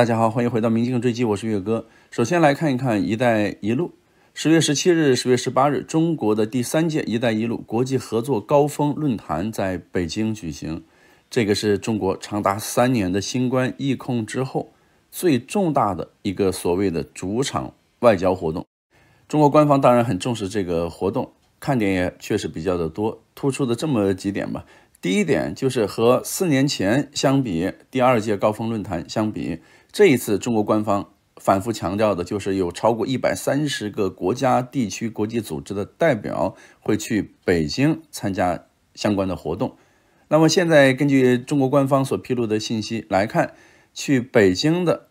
大家好，欢迎回到《明镜追击》，我是岳哥。首先来看一看“一带一路”。十月十七日、十月十八日，中国的第三届“一带一路”国际合作高峰论坛在北京举行。这个是中国长达三年的新冠疫控之后最重大的一个所谓的主场外交活动。中国官方当然很重视这个活动，看点也确实比较的多，突出的这么几点吧。第一点就是和四年前相比，第二届高峰论坛相比，这一次中国官方。反复强调的就是有超过一百三十个国家、地区、国际组织的代表会去北京参加相关的活动。那么现在根据中国官方所披露的信息来看，去北京的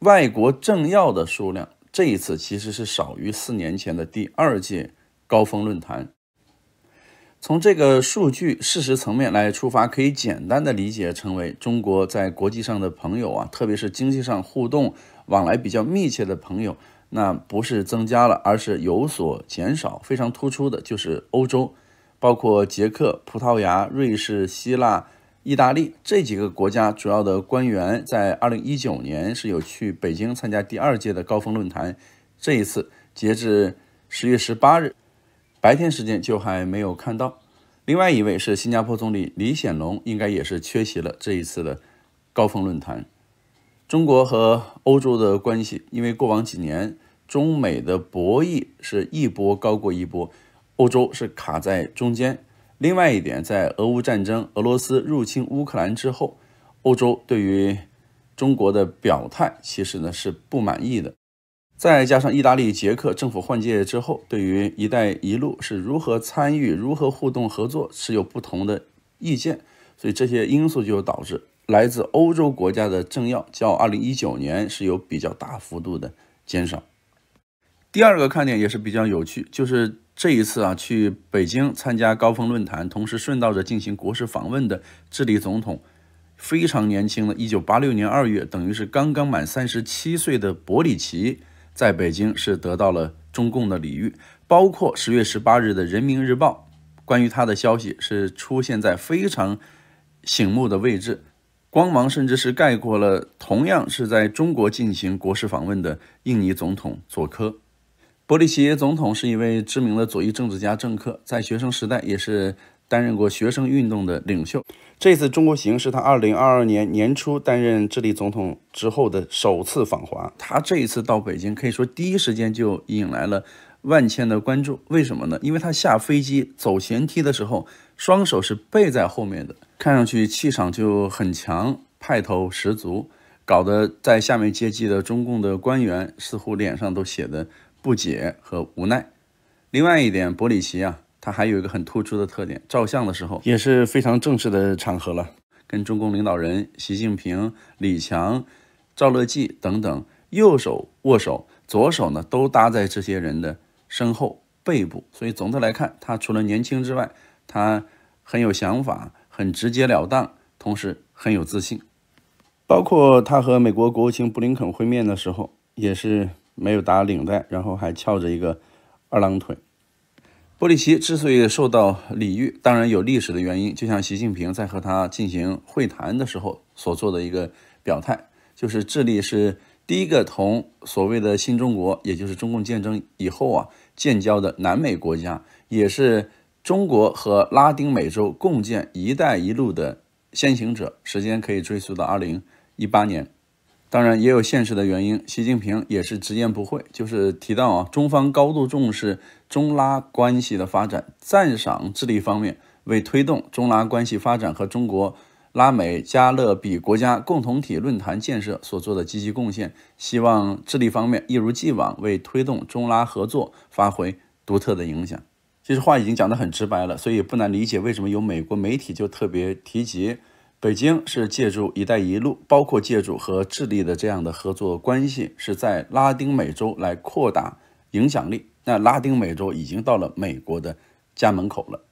外国政要的数量，这一次其实是少于四年前的第二届高峰论坛。从这个数据事实层面来出发，可以简单的理解成为中国在国际上的朋友啊，特别是经济上互动。往来比较密切的朋友，那不是增加了，而是有所减少。非常突出的就是欧洲，包括捷克、葡萄牙、瑞士、希腊、意大利这几个国家主要的官员，在二零一九年是有去北京参加第二届的高峰论坛。这一次截至十月十八日白天时间就还没有看到。另外一位是新加坡总理李显龙，应该也是缺席了这一次的高峰论坛。中国和欧洲的关系，因为过往几年中美的博弈是一波高过一波，欧洲是卡在中间。另外一点，在俄乌战争、俄罗斯入侵乌克兰之后，欧洲对于中国的表态其实呢是不满意的。再加上意大利、捷克政府换届之后，对于“一带一路”是如何参与、如何互动合作是有不同的意见，所以这些因素就导致。来自欧洲国家的政要，较二零一九年是有比较大幅度的减少。第二个看点也是比较有趣，就是这一次啊，去北京参加高峰论坛，同时顺道着进行国事访问的智利总统，非常年轻的，一九八六年二月，等于是刚刚满三十七岁的博里奇，在北京是得到了中共的礼遇。包括十月十八日的人民日报，关于他的消息是出现在非常醒目的位置。光芒甚至是盖过了同样是在中国进行国事访问的印尼总统佐科。波利奇总统是一位知名的左翼政治家、政客，在学生时代也是担任过学生运动的领袖。这次中国行是他2022年年初担任智利总统之后的首次访华。他这一次到北京，可以说第一时间就引来了万千的关注。为什么呢？因为他下飞机走舷梯的时候，双手是背在后面的。看上去气场就很强，派头十足，搞得在下面接机的中共的官员似乎脸上都写的不解和无奈。另外一点，博里奇啊，他还有一个很突出的特点，照相的时候也是非常正式的场合了，跟中共领导人习近平、李强、赵乐际等等，右手握手，左手呢都搭在这些人的身后背部。所以总的来看，他除了年轻之外，他很有想法。很直截了当，同时很有自信。包括他和美国国务卿布林肯会面的时候，也是没有打领带，然后还翘着一个二郎腿。波利奇之所以受到礼遇，当然有历史的原因。就像习近平在和他进行会谈的时候所做的一个表态，就是智利是第一个同所谓的新中国，也就是中共建政以后啊建交的南美国家，也是。中国和拉丁美洲共建“一带一路”的先行者，时间可以追溯到二零一八年。当然，也有现实的原因。习近平也是直言不讳，就是提到啊，中方高度重视中拉关系的发展，赞赏智利方面为推动中拉关系发展和中国拉美加勒比国家共同体论坛建设所做的积极贡献。希望智利方面一如既往为推动中拉合作发挥独特的影响。其实话已经讲得很直白了，所以不难理解为什么有美国媒体就特别提及，北京是借助“一带一路”，包括借助和智利的这样的合作关系，是在拉丁美洲来扩大影响力。那拉丁美洲已经到了美国的家门口了。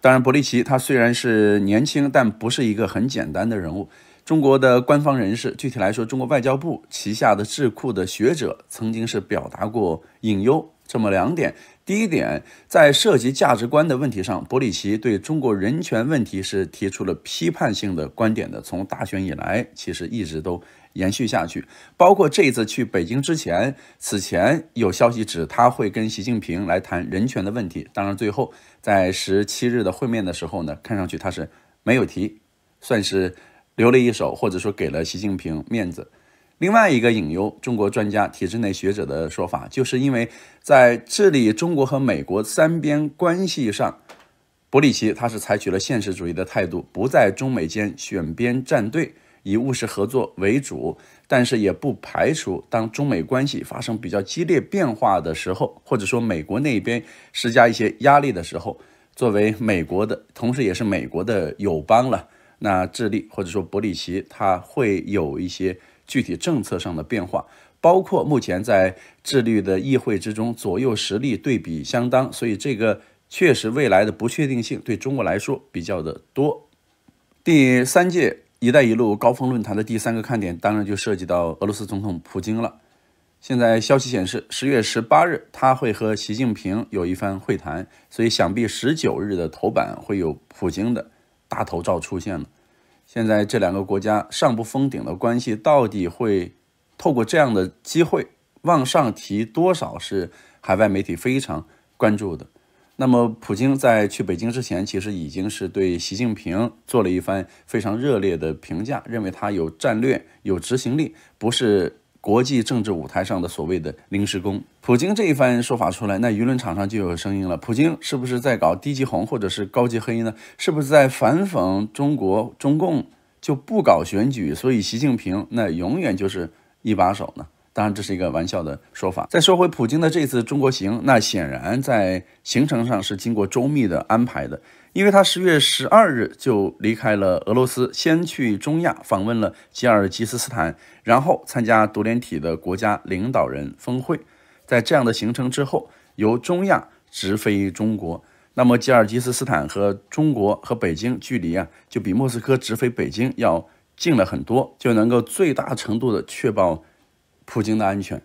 当然，伯利奇他虽然是年轻，但不是一个很简单的人物。中国的官方人士，具体来说，中国外交部旗下的智库的学者，曾经是表达过隐忧。这么两点。第一点，在涉及价值观的问题上，伯里奇对中国人权问题是提出了批判性的观点的。从大选以来，其实一直都延续下去。包括这一次去北京之前，此前有消息指他会跟习近平来谈人权的问题。当然，最后在十七日的会面的时候呢，看上去他是没有提，算是留了一手，或者说给了习近平面子。另外一个隐忧，中国专家、体制内学者的说法，就是因为在治理中国和美国三边关系上，伯里奇他是采取了现实主义的态度，不在中美间选边站队，以务实合作为主。但是也不排除，当中美关系发生比较激烈变化的时候，或者说美国那边施加一些压力的时候，作为美国的，同时也是美国的友邦了，那智利或者说伯里奇他会有一些。具体政策上的变化，包括目前在智利的议会之中，左右实力对比相当，所以这个确实未来的不确定性对中国来说比较的多。第三届“一带一路”高峰论坛的第三个看点，当然就涉及到俄罗斯总统普京了。现在消息显示，十月十八日他会和习近平有一番会谈，所以想必十九日的头版会有普京的大头照出现了。现在这两个国家上不封顶的关系，到底会透过这样的机会往上提多少，是海外媒体非常关注的。那么，普京在去北京之前，其实已经是对习近平做了一番非常热烈的评价，认为他有战略、有执行力，不是。国际政治舞台上的所谓的临时工，普京这一番说法出来，那舆论场上就有声音了：普京是不是在搞低级红或者是高级黑呢？是不是在反讽中国中共就不搞选举，所以习近平那永远就是一把手呢？当然，这是一个玩笑的说法。再说回普京的这次中国行，那显然在行程上是经过周密的安排的，因为他十月十二日就离开了俄罗斯，先去中亚访问了吉尔吉斯斯坦，然后参加独联体的国家领导人峰会。在这样的行程之后，由中亚直飞中国。那么吉尔吉斯斯坦和中国和北京距离啊，就比莫斯科直飞北京要近了很多，就能够最大程度的确保。普京的安全，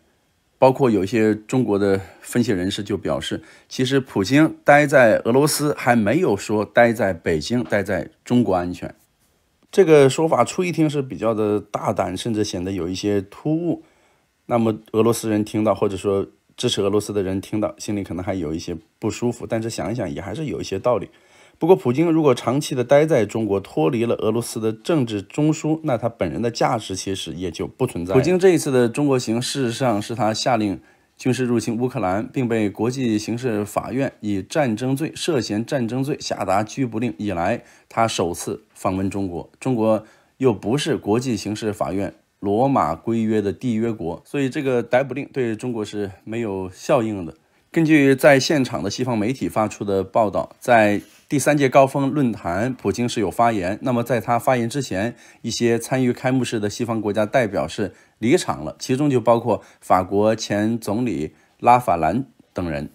包括有一些中国的分析人士就表示，其实普京待在俄罗斯还没有说待在北京、待在中国安全。这个说法初一听是比较的大胆，甚至显得有一些突兀。那么俄罗斯人听到，或者说支持俄罗斯的人听到，心里可能还有一些不舒服。但是想一想，也还是有一些道理。不过，普京如果长期的待在中国，脱离了俄罗斯的政治中枢，那他本人的价值其实也就不存在。普京这一次的中国行，事实上是他下令军事入侵乌克兰，并被国际刑事法院以战争罪涉嫌战争罪下达拘捕令以来，他首次访问中国。中国又不是国际刑事法院罗马规约的缔约国，所以这个逮捕令对中国是没有效应的。根据在现场的西方媒体发出的报道，在第三届高峰论坛，普京是有发言。那么在他发言之前，一些参与开幕式的西方国家代表是离场了，其中就包括法国前总理拉法兰等人。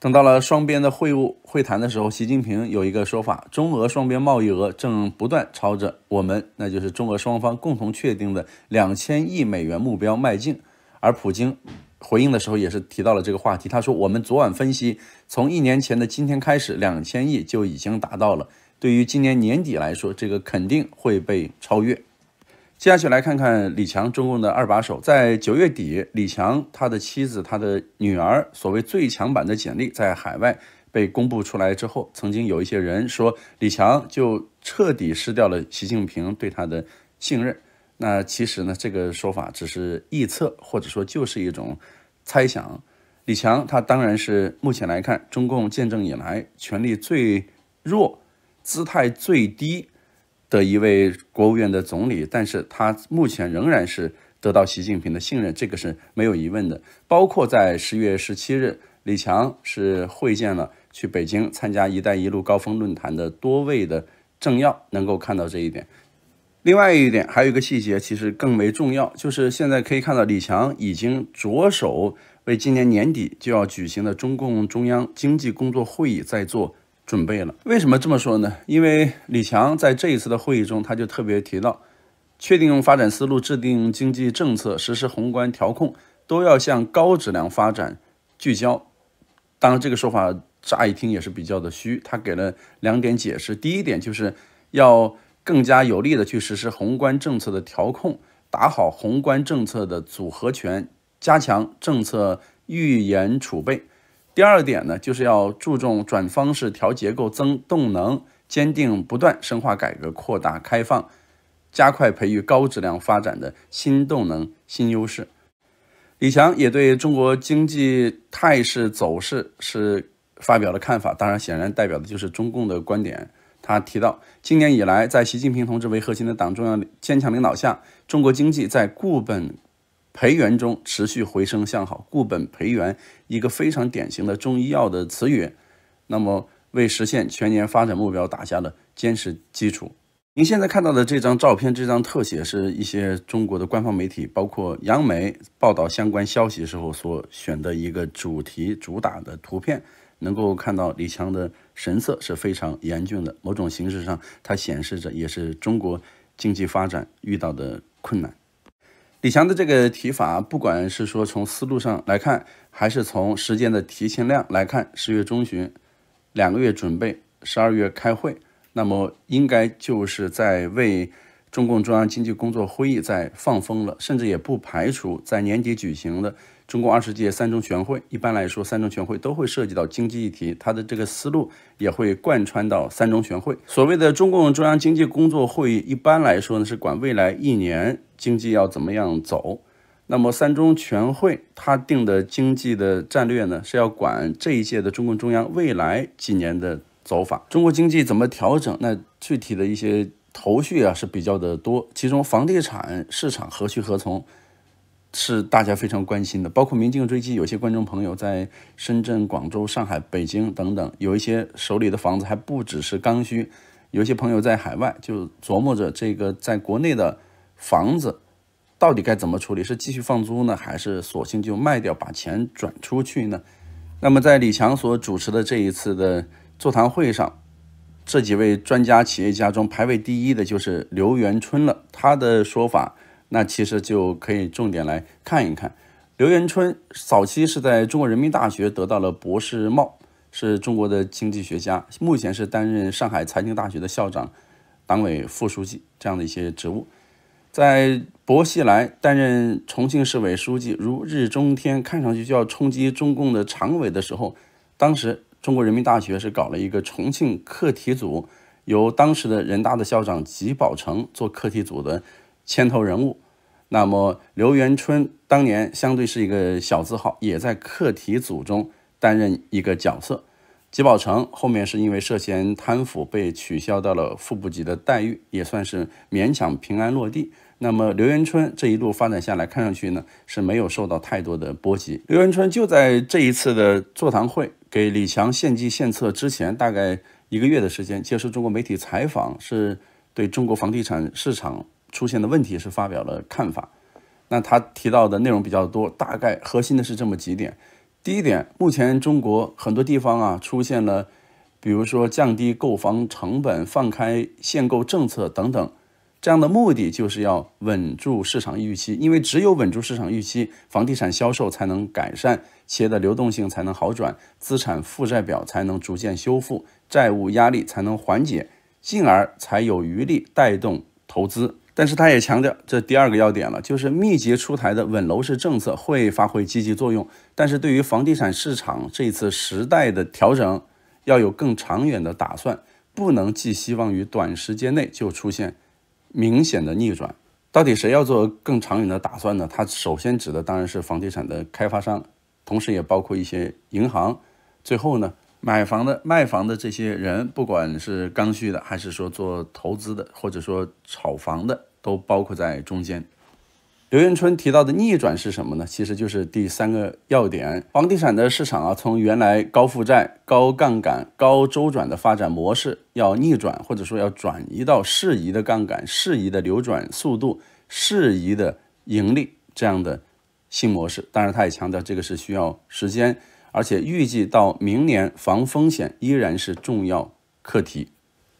等到了双边的会晤会谈的时候，习近平有一个说法：中俄双边贸易额正不断朝着我们，那就是中俄双方共同确定的两千亿美元目标迈进。而普京。回应的时候也是提到了这个话题。他说：“我们昨晚分析，从一年前的今天开始，两千亿就已经达到了。对于今年年底来说，这个肯定会被超越。”接下去来看看李强，中共的二把手。在九月底，李强他的妻子、他的女儿所谓最强版的简历在海外被公布出来之后，曾经有一些人说李强就彻底失掉了习近平对他的信任。那其实呢，这个说法只是臆测，或者说就是一种猜想。李强他当然是目前来看，中共建政以来权力最弱、姿态最低的一位国务院的总理，但是他目前仍然是得到习近平的信任，这个是没有疑问的。包括在十月十七日，李强是会见了去北京参加“一带一路”高峰论坛的多位的政要，能够看到这一点。另外一点，还有一个细节，其实更为重要，就是现在可以看到，李强已经着手为今年年底就要举行的中共中央经济工作会议在做准备了。为什么这么说呢？因为李强在这一次的会议中，他就特别提到，确定发展思路、制定经济政策、实施宏观调控，都要向高质量发展聚焦。当然，这个说法乍一听也是比较的虚。他给了两点解释：第一点就是要更加有力的去实施宏观政策的调控，打好宏观政策的组合拳，加强政策预研储备；第二点呢，就是要注重转方式、调结构、增动能，坚定不断深化改革、扩大开放，加快培育高质量发展的新动能、新优势。李强也对中国经济态势走势是发表了看法，当然，显然代表的就是中共的观点。他提到，今年以来，在习近平同志为核心的党中央坚强领导下，中国经济在固本培元中持续回升向好。固本培元，一个非常典型的中医药的词语，那么为实现全年发展目标打下了坚实基础。您现在看到的这张照片，这张特写是一些中国的官方媒体，包括央媒报道相关消息时候所选的一个主题主打的图片。能够看到李强的神色是非常严峻的，某种形式上，它显示着也是中国经济发展遇到的困难。李强的这个提法，不管是说从思路上来看，还是从时间的提前量来看，十月中旬两个月准备，十二月开会。那么应该就是在为中共中央经济工作会议在放风了，甚至也不排除在年底举行的中共二十届三中全会。一般来说，三中全会都会涉及到经济议题，它的这个思路也会贯穿到三中全会。所谓的中共中央经济工作会议，一般来说呢是管未来一年经济要怎么样走。那么三中全会它定的经济的战略呢，是要管这一届的中共中央未来几年的。走法，中国经济怎么调整？那具体的一些头绪啊是比较的多，其中房地产市场何去何从，是大家非常关心的。包括民进追击，有些观众朋友在深圳、广州、上海、北京等等，有一些手里的房子还不只是刚需，有些朋友在海外就琢磨着这个在国内的房子到底该怎么处理，是继续放租呢，还是索性就卖掉，把钱转出去呢？那么在李强所主持的这一次的。座谈会上，这几位专家企业家中排位第一的就是刘元春了。他的说法，那其实就可以重点来看一看。刘元春早期是在中国人民大学得到了博士帽，是中国的经济学家，目前是担任上海财经大学的校长、党委副书记这样的一些职务。在薄熙来担任重庆市委书记如日中天，看上去就要冲击中共的常委的时候，当时。中国人民大学是搞了一个重庆课题组，由当时的人大的校长吉宝成做课题组的牵头人物。那么刘元春当年相对是一个小字号，也在课题组中担任一个角色。吉宝成后面是因为涉嫌贪腐被取消到了副部级的待遇，也算是勉强平安落地。那么刘元春这一路发展下来，看上去呢是没有受到太多的波及。刘元春就在这一次的座谈会。给李强献计献策之前，大概一个月的时间，接受中国媒体采访，是对中国房地产市场出现的问题是发表了看法。那他提到的内容比较多，大概核心的是这么几点。第一点，目前中国很多地方啊出现了，比如说降低购房成本、放开限购政策等等。这样的目的就是要稳住市场预期，因为只有稳住市场预期，房地产销售才能改善，企业的流动性才能好转，资产负债表才能逐渐修复，债务压力才能缓解，进而才有余力带动投资。但是他也强调，这第二个要点了，就是密集出台的稳楼市政策会发挥积极作用，但是对于房地产市场这次时代的调整，要有更长远的打算，不能寄希望于短时间内就出现。明显的逆转，到底谁要做更长远的打算呢？它首先指的当然是房地产的开发商，同时也包括一些银行。最后呢，买房的、卖房的这些人，不管是刚需的，还是说做投资的，或者说炒房的，都包括在中间。刘元春提到的逆转是什么呢？其实就是第三个要点：房地产的市场啊，从原来高负债、高杠杆、高周转的发展模式，要逆转，或者说要转移到适宜的杠杆、适宜的流转速度、适宜的盈利这样的新模式。当然，他也强调这个是需要时间，而且预计到明年防风险依然是重要课题。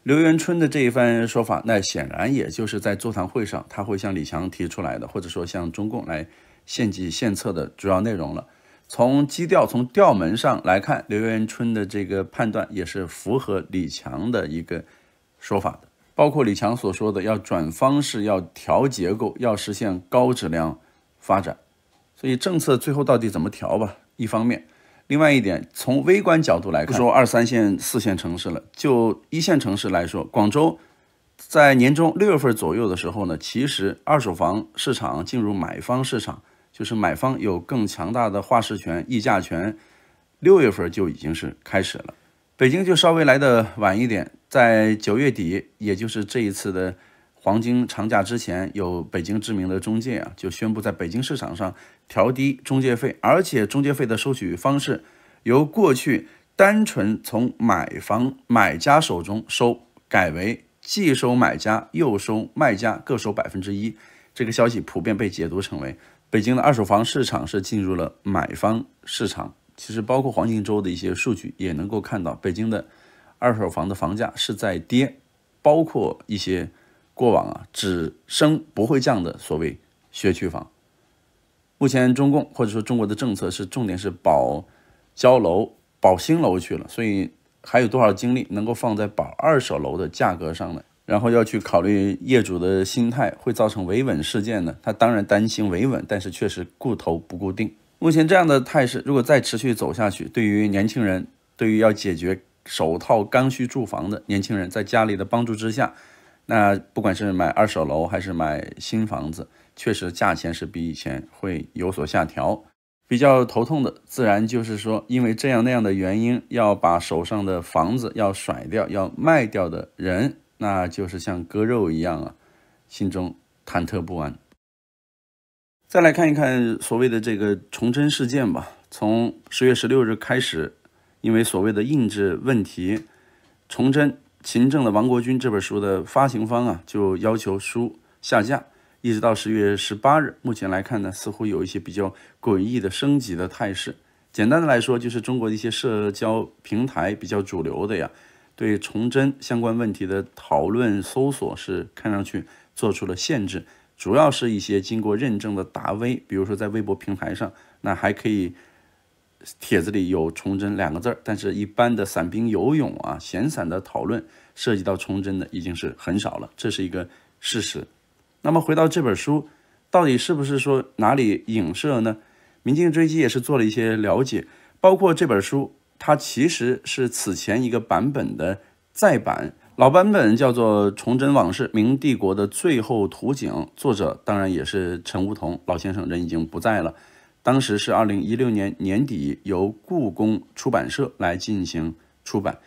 刘元春的这一番说法，那显然也就是在座谈会上他会向李强提出来的，或者说向中共来献计献策的主要内容了。从基调、从调门上来看，刘元春的这个判断也是符合李强的一个说法的。包括李强所说的要转方式、要调结构、要实现高质量发展。所以政策最后到底怎么调吧？一方面，另外一点，从微观角度来看，说二三线、四线城市了，就一线城市来说，广州在年中六月份左右的时候呢，其实二手房市场进入买方市场。就是买方有更强大的话事权、议价权，六月份就已经是开始了。北京就稍微来的晚一点，在九月底，也就是这一次的黄金长假之前，有北京知名的中介啊，就宣布在北京市场上调低中介费，而且中介费的收取方式由过去单纯从买房买家手中收，改为既收买家又收卖家，各收百分之一。这个消息普遍被解读成为。北京的二手房市场是进入了买方市场，其实包括黄金周的一些数据也能够看到，北京的二手房的房价是在跌，包括一些过往啊只升不会降的所谓学区房。目前中共或者说中国的政策是重点是保交楼、保新楼去了，所以还有多少精力能够放在保二手楼的价格上呢？然后要去考虑业主的心态，会造成维稳事件呢？他当然担心维稳，但是确实固投不固定。目前这样的态势，如果再持续走下去，对于年轻人，对于要解决首套刚需住房的年轻人，在家里的帮助之下，那不管是买二手楼还是买新房子，确实价钱是比以前会有所下调。比较头痛的，自然就是说，因为这样那样的原因，要把手上的房子要甩掉、要卖掉的人。那就是像割肉一样啊，心中忐忑不安。再来看一看所谓的这个崇祯事件吧。从十月十六日开始，因为所谓的印制问题，崇祯勤政的王国军这本书的发行方啊，就要求书下架，一直到十月十八日。目前来看呢，似乎有一些比较诡异的升级的态势。简单的来说，就是中国的一些社交平台比较主流的呀。对崇祯相关问题的讨论、搜索是看上去做出了限制，主要是一些经过认证的大 V，比如说在微博平台上，那还可以帖子里有“崇祯”两个字儿，但是一般的散兵游勇啊、闲散的讨论涉及到崇祯的已经是很少了，这是一个事实。那么回到这本书，到底是不是说哪里影射呢？明镜追击也是做了一些了解，包括这本书。它其实是此前一个版本的再版，老版本叫做《崇祯往事：明帝国的最后图景》，作者当然也是陈梧桐老先生，人已经不在了。当时是二零一六年年底由故宫出版社来进行出版。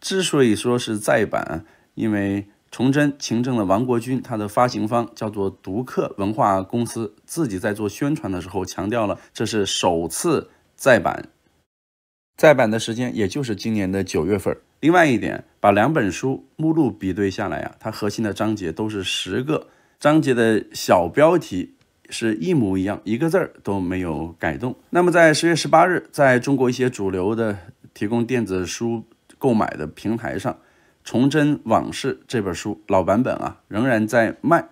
之所以说是再版，因为崇祯勤政的王国军，他的发行方叫做独克文化公司，自己在做宣传的时候强调了，这是首次再版。再版的时间也就是今年的九月份。另外一点，把两本书目录比对下来啊，它核心的章节都是十个，章节的小标题是一模一样，一个字儿都没有改动。那么在十月十八日，在中国一些主流的提供电子书购买的平台上，《崇祯往事》这本书老版本啊仍然在卖。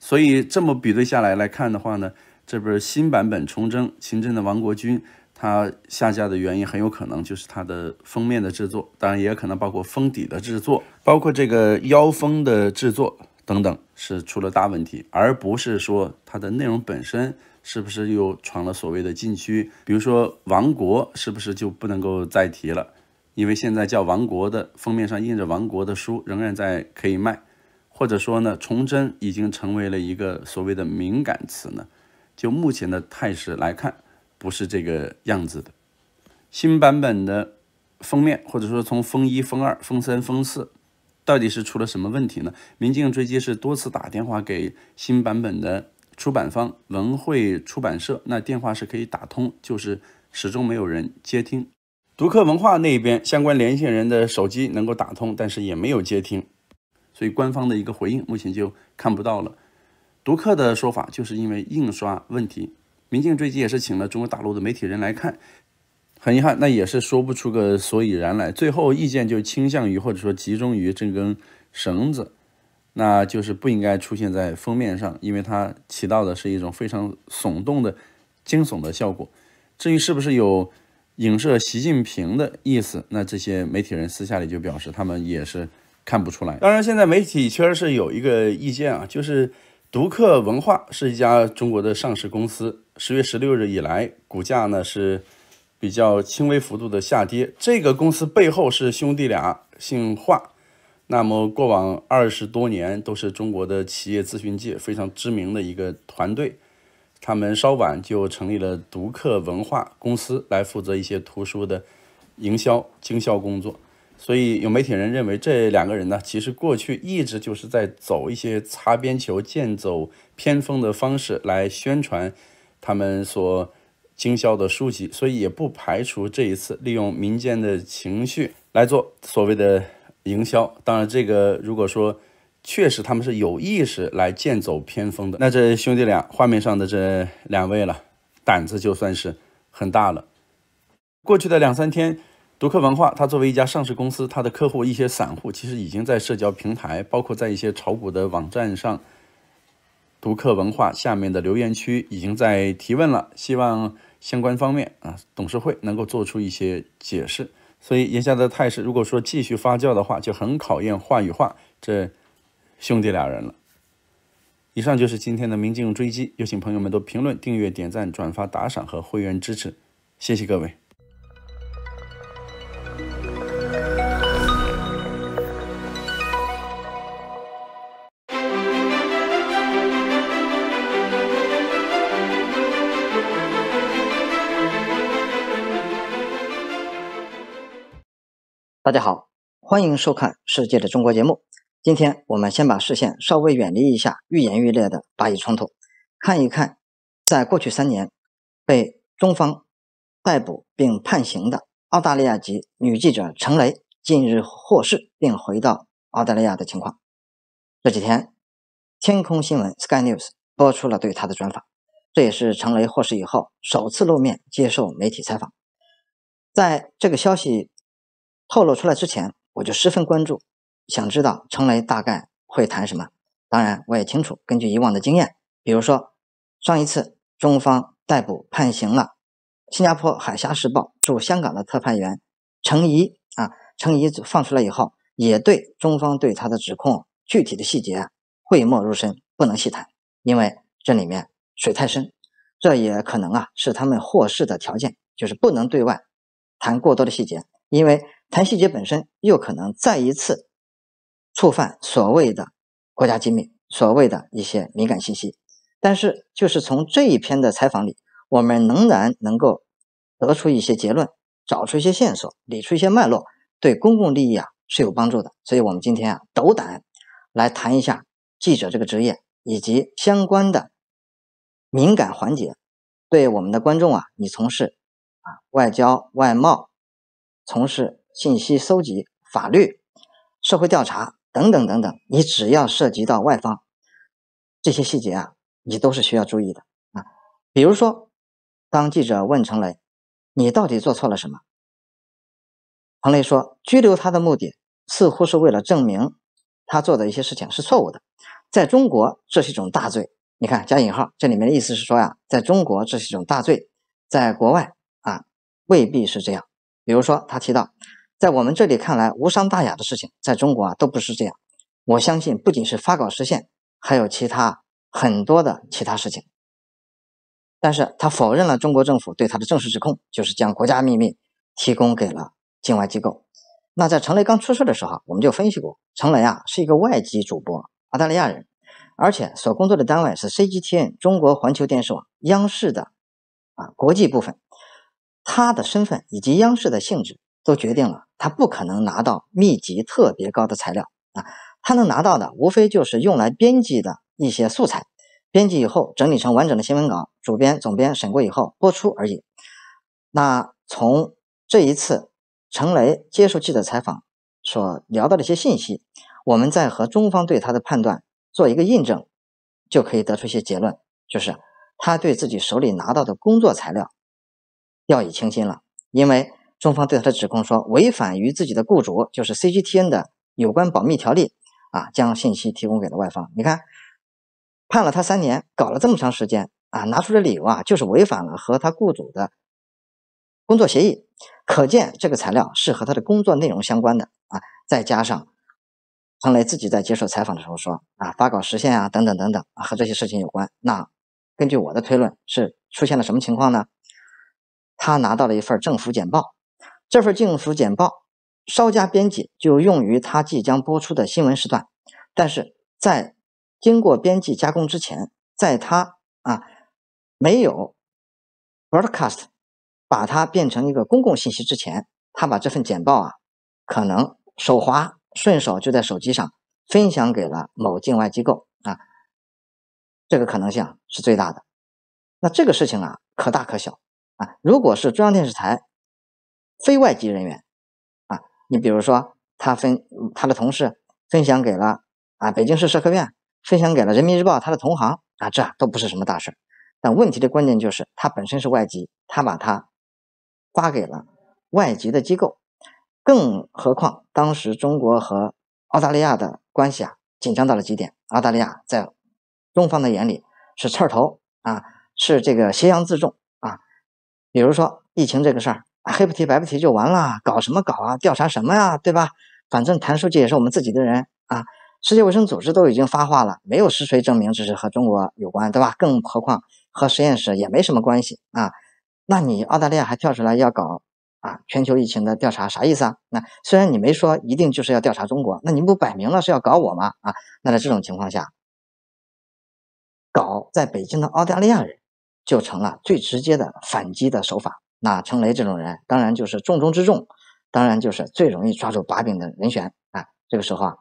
所以这么比对下来来看的话呢，这本新版本《崇祯勤政的王国军》。它下架的原因很有可能就是它的封面的制作，当然也可能包括封底的制作，包括这个腰封的制作等等，是出了大问题，而不是说它的内容本身是不是又闯了所谓的禁区。比如说亡国是不是就不能够再提了？因为现在叫亡国的封面上印着亡国的书仍然在可以卖，或者说呢，崇祯已经成为了一个所谓的敏感词呢？就目前的态势来看。不是这个样子的，新版本的封面，或者说从封一、封二、封三、封四，到底是出了什么问题呢？民进追击是多次打电话给新版本的出版方文汇出版社，那电话是可以打通，就是始终没有人接听。读客文化那边相关连线人的手机能够打通，但是也没有接听，所以官方的一个回应目前就看不到了。读客的说法就是因为印刷问题。民进追击也是请了中国大陆的媒体人来看，很遗憾，那也是说不出个所以然来。最后意见就倾向于或者说集中于这根绳子，那就是不应该出现在封面上，因为它起到的是一种非常耸动的惊悚的效果。至于是不是有影射习近平的意思，那这些媒体人私下里就表示他们也是看不出来。当然，现在媒体圈是有一个意见啊，就是独克文化是一家中国的上市公司，十月十六日以来股价呢是比较轻微幅度的下跌。这个公司背后是兄弟俩姓华。那么过往二十多年都是中国的企业咨询界非常知名的一个团队，他们稍晚就成立了读客文化公司，来负责一些图书的营销经销工作。所以有媒体人认为，这两个人呢，其实过去一直就是在走一些擦边球、剑走偏锋的方式来宣传他们所经销的书籍，所以也不排除这一次利用民间的情绪来做所谓的。营销，当然这个如果说确实他们是有意识来剑走偏锋的，那这兄弟俩画面上的这两位了，胆子就算是很大了。过去的两三天，读客文化它作为一家上市公司，它的客户一些散户其实已经在社交平台，包括在一些炒股的网站上，读客文化下面的留言区已经在提问了，希望相关方面啊董事会能够做出一些解释。所以眼下的态势，如果说继续发酵的话，就很考验话与话这兄弟俩人了。以上就是今天的明镜追击，有请朋友们都评论、订阅、点赞、转发、打赏和会员支持，谢谢各位。大家好，欢迎收看《世界的中国》节目。今天我们先把视线稍微远离一下愈演愈烈的巴以冲突，看一看在过去三年被中方逮捕并判刑的澳大利亚籍女记者陈雷近日获释并回到澳大利亚的情况。这几天，天空新闻 （Sky News） 播出了对她的专访，这也是陈雷获释以后首次露面接受媒体采访。在这个消息。透露出来之前，我就十分关注，想知道陈雷大概会谈什么。当然，我也清楚，根据以往的经验，比如说上一次中方逮捕判刑了新加坡《海峡时报》驻香港的特派员程怡啊，程怡放出来以后，也对中方对他的指控具体的细节讳莫如深，不能细谈，因为这里面水太深。这也可能啊是他们获释的条件，就是不能对外谈过多的细节，因为。谈细节本身又可能再一次触犯所谓的国家机密，所谓的一些敏感信息。但是，就是从这一篇的采访里，我们仍然能够得出一些结论，找出一些线索，理出一些脉络，对公共利益啊是有帮助的。所以，我们今天啊斗胆来谈一下记者这个职业以及相关的敏感环节。对我们的观众啊，你从事啊外交、外贸，从事。信息搜集、法律、社会调查等等等等，你只要涉及到外方这些细节啊，你都是需要注意的啊。比如说，当记者问程雷：“你到底做错了什么？”彭雷说：“拘留他的目的似乎是为了证明他做的一些事情是错误的。在中国，这是一种大罪。你看加引号，这里面的意思是说呀，在中国这是一种大罪，在国外啊未必是这样。比如说，他提到。”在我们这里看来无伤大雅的事情，在中国啊都不是这样。我相信不仅是发稿实现，还有其他很多的其他事情。但是他否认了中国政府对他的正式指控，就是将国家秘密提供给了境外机构。那在陈雷刚出事的时候，我们就分析过，陈雷啊是一个外籍主播，澳大利亚人，而且所工作的单位是 CGTN 中国环球电视网央视的啊国际部分，他的身份以及央视的性质。都决定了，他不可能拿到密集特别高的材料啊，他能拿到的无非就是用来编辑的一些素材，编辑以后整理成完整的新闻稿，主编、总编审过以后播出而已。那从这一次陈雷接受记者采访所聊到的一些信息，我们再和中方对他的判断做一个印证，就可以得出一些结论，就是他对自己手里拿到的工作材料掉以轻心了，因为。中方对他的指控说，违反于自己的雇主就是 CGTN 的有关保密条例啊，将信息提供给了外方。你看，判了他三年，搞了这么长时间啊，拿出的理由啊，就是违反了和他雇主的工作协议，可见这个材料是和他的工作内容相关的啊。再加上彭雷自己在接受采访的时候说啊，发稿时限啊等等等等啊和这些事情有关。那根据我的推论，是出现了什么情况呢？他拿到了一份政府简报，这份政府简报稍加编辑就用于他即将播出的新闻时段，但是在经过编辑加工之前，在他啊没有 broadcast 把它变成一个公共信息之前，他把这份简报啊可能手滑顺手就在手机上分享给了某境外机构啊，这个可能性是最大的。那这个事情啊可大可小啊，如果是中央电视台非外籍人员啊，你比如说他分他的同事分享给了啊北京市社科院。分享给了人民日报他的同行啊，这都不是什么大事但问题的关键就是他本身是外籍，他把它发给了外籍的机构，更何况当时中国和澳大利亚的关系啊紧张到了极点，澳大利亚在中方的眼里是刺儿头啊，是这个挟洋自重啊。比如说疫情这个事儿，黑不提白不提就完了，搞什么搞啊？调查什么呀？对吧？反正谭书记也是我们自己的人啊。世界卫生组织都已经发话了，没有实锤证明这是和中国有关，对吧？更何况和实验室也没什么关系啊。那你澳大利亚还跳出来要搞啊全球疫情的调查，啥意思啊？那虽然你没说一定就是要调查中国，那你不摆明了是要搞我吗？啊，那在这种情况下，搞在北京的澳大利亚人就成了最直接的反击的手法。那程雷这种人，当然就是重中之重，当然就是最容易抓住把柄的人选啊。这个时候啊。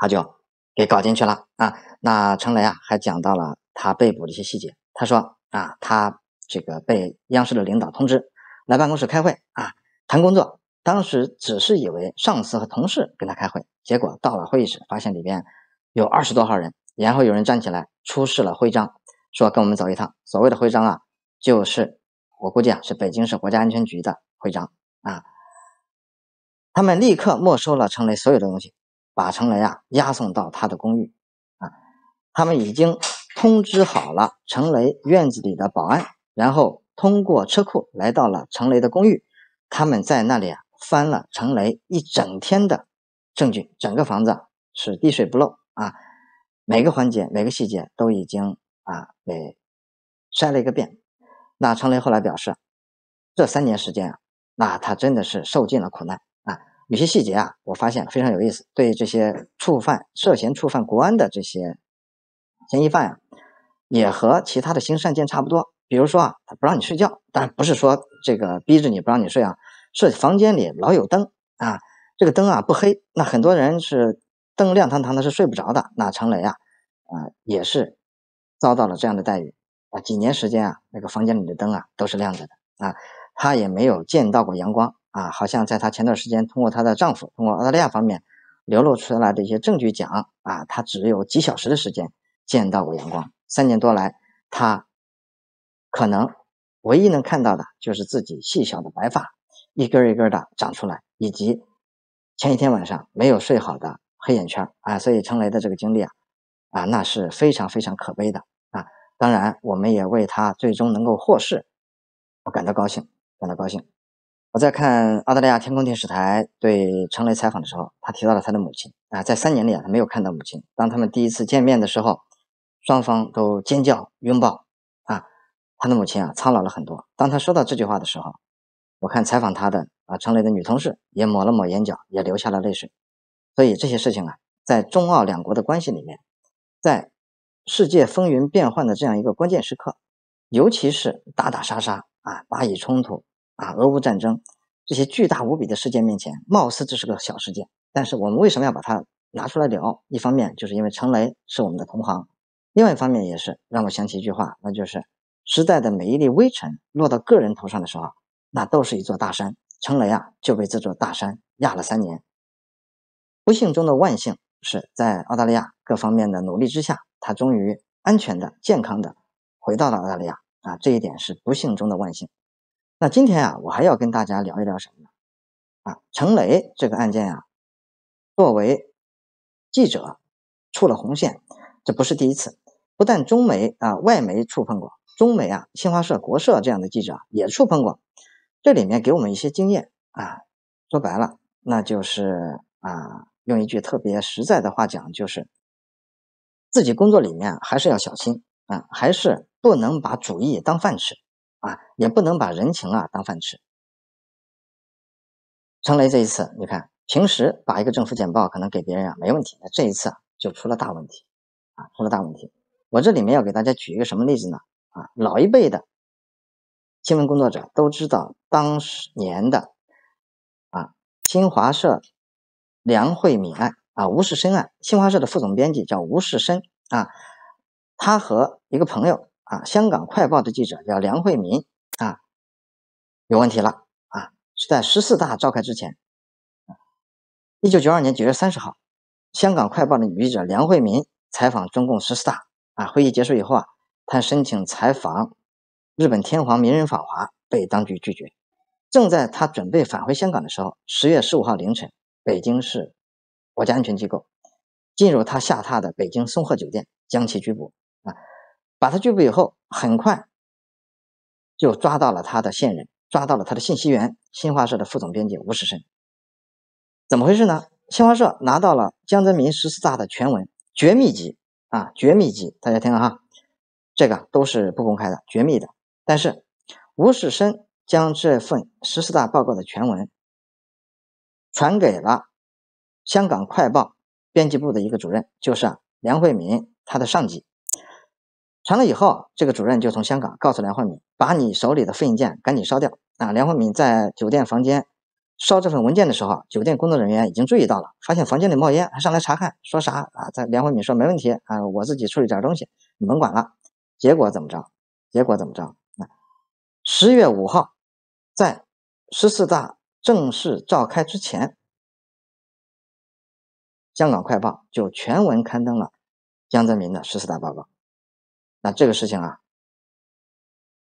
他就给搞进去了啊！那程雷啊，还讲到了他被捕的一些细节。他说啊，他这个被央视的领导通知来办公室开会啊，谈工作。当时只是以为上司和同事跟他开会，结果到了会议室，发现里边有二十多号人，然后有人站起来出示了徽章，说跟我们走一趟。所谓的徽章啊，就是我估计啊，是北京市国家安全局的徽章啊。他们立刻没收了程雷所有的东西。把程雷啊押送到他的公寓啊，他们已经通知好了程雷院子里的保安，然后通过车库来到了程雷的公寓。他们在那里啊翻了程雷一整天的证据，整个房子是滴水不漏啊，每个环节每个细节都已经啊给筛了一个遍。那程雷后来表示，这三年时间啊，那他真的是受尽了苦难啊。有些细节啊，我发现非常有意思。对这些触犯、涉嫌触犯国安的这些嫌疑犯啊，也和其他的刑事案件差不多。比如说啊，他不让你睡觉，但不是说这个逼着你不让你睡啊，是房间里老有灯啊，这个灯啊不黑，那很多人是灯亮堂堂的，是睡不着的。那程雷啊，啊也是遭到了这样的待遇啊，几年时间啊，那个房间里的灯啊都是亮着的啊，她也没有见到过阳光。啊，好像在她前段时间通过她的丈夫，通过澳大利亚方面流露出来的一些证据讲，啊，她只有几小时的时间见到过阳光。三年多来，她可能唯一能看到的就是自己细小的白发一根一根的长出来，以及前一天晚上没有睡好的黑眼圈啊。所以程雷的这个经历啊，啊，那是非常非常可悲的。当然，我们也为他最终能够获释，我感到高兴，感到高兴。我在看澳大利亚天空电视台对程雷采访的时候，他提到了他的母亲啊，在三年里啊，他没有看到母亲。当他们第一次见面的时候，双方都尖叫拥抱啊，他的母亲啊苍老了很多。当他说到这句话的时候，我看采访他的啊程雷的女同事也抹了抹眼角，也流下了泪水。所以这些事情啊，在中澳两国的关系里面，在世界风云变幻的这样一个关键时刻，尤其是打打杀杀啊，巴以冲突。啊，俄乌战争这些巨大无比的事件面前，貌似这是个小事件，但是我们为什么要把它拿出来聊？一方面就是因为程雷是我们的同行，另外一方面也是让我想起一句话，那就是时代的每一粒微尘落到个人头上的时候，那都是一座大山。程雷啊，就被这座大山压了三年。不幸中的万幸是在澳大利亚各方面的努力之下，他终于安全的、健康的回到了澳大利亚啊，这一点是不幸中的万幸。那今天啊，我还要跟大家聊一聊什么呢？啊，程雷这个案件啊，作为记者触了红线，这不是第一次。不但中媒啊、外媒触碰过，中媒啊、新华社、国社这样的记者也触碰过。这里面给我们一些经验啊，说白了，那就是啊，用一句特别实在的话讲，就是自己工作里面还是要小心啊，还是不能把主义当饭吃啊，也不能把人情啊当饭吃。程雷这一次，你看平时把一个政府简报可能给别人啊没问题，那这一次啊就出了大问题啊，出了大问题。我这里面要给大家举一个什么例子呢？啊，老一辈的新闻工作者都知道当年的啊新华社梁慧敏案啊吴世深案，新华社的副总编辑叫吴世深啊，他和一个朋友啊香港快报的记者叫梁慧敏啊有问题了啊，是在十四大召开之前，一九九二年九月三十号，香港快报的女记者梁慧敏采访中共十四大啊会议结束以后啊。他申请采访日本天皇名人访华，被当局拒绝。正在他准备返回香港的时候，十月十五号凌晨，北京市国家安全机构进入他下榻的北京松鹤酒店，将其拘捕。啊，把他拘捕以后，很快就抓到了他的线人，抓到了他的信息源——新华社的副总编辑吴世生。怎么回事呢？新华社拿到了江泽民十四大的全文，绝密集啊，绝密集，大家听了哈。这个都是不公开的、绝密的。但是吴世深将这份十四大报告的全文传给了香港快报编辑部的一个主任，就是啊梁慧敏他的上级。传了以后，这个主任就从香港告诉梁慧敏，把你手里的复印件赶紧烧掉。啊，梁慧敏在酒店房间烧这份文件的时候，酒店工作人员已经注意到了，发现房间里冒烟，还上来查看，说啥啊？在梁慧敏说没问题啊，我自己处理点东西，你甭管了。结果怎么着？结果怎么着？啊十月五号，在十四大正式召开之前，香港快报就全文刊登了江泽民的十四大报告。那这个事情啊，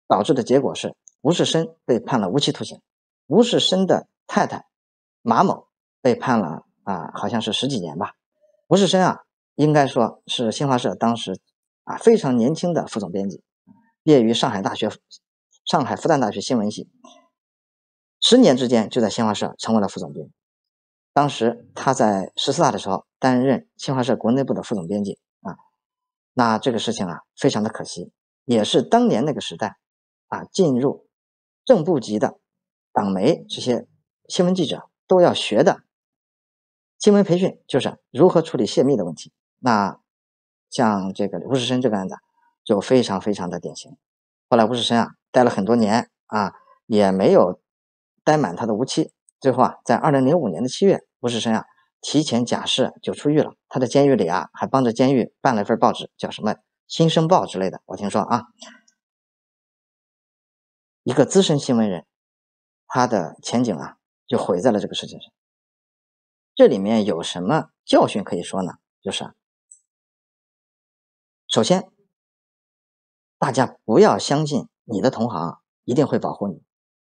导致的结果是吴世深被判了无期徒刑，吴世深的太太马某被判了啊，好像是十几年吧。吴世深啊，应该说是新华社当时。啊，非常年轻的副总编辑，毕业于上海大学、上海复旦大学新闻系，十年之间就在新华社成为了副总编。当时他在十四大的时候担任新华社国内部的副总编辑啊，那这个事情啊非常的可惜，也是当年那个时代啊进入正部级的党媒这些新闻记者都要学的新闻培训，就是如何处理泄密的问题。那。像这个吴世生这个案子，就非常非常的典型。后来吴世生啊，待了很多年啊，也没有待满他的无期。最后啊，在二零零五年的七月，吴世生啊提前假释就出狱了。他在监狱里啊，还帮着监狱办了一份报纸，叫什么《新生报》之类的。我听说啊，一个资深新闻人，他的前景啊就毁在了这个事情上。这里面有什么教训可以说呢？就是。首先，大家不要相信你的同行一定会保护你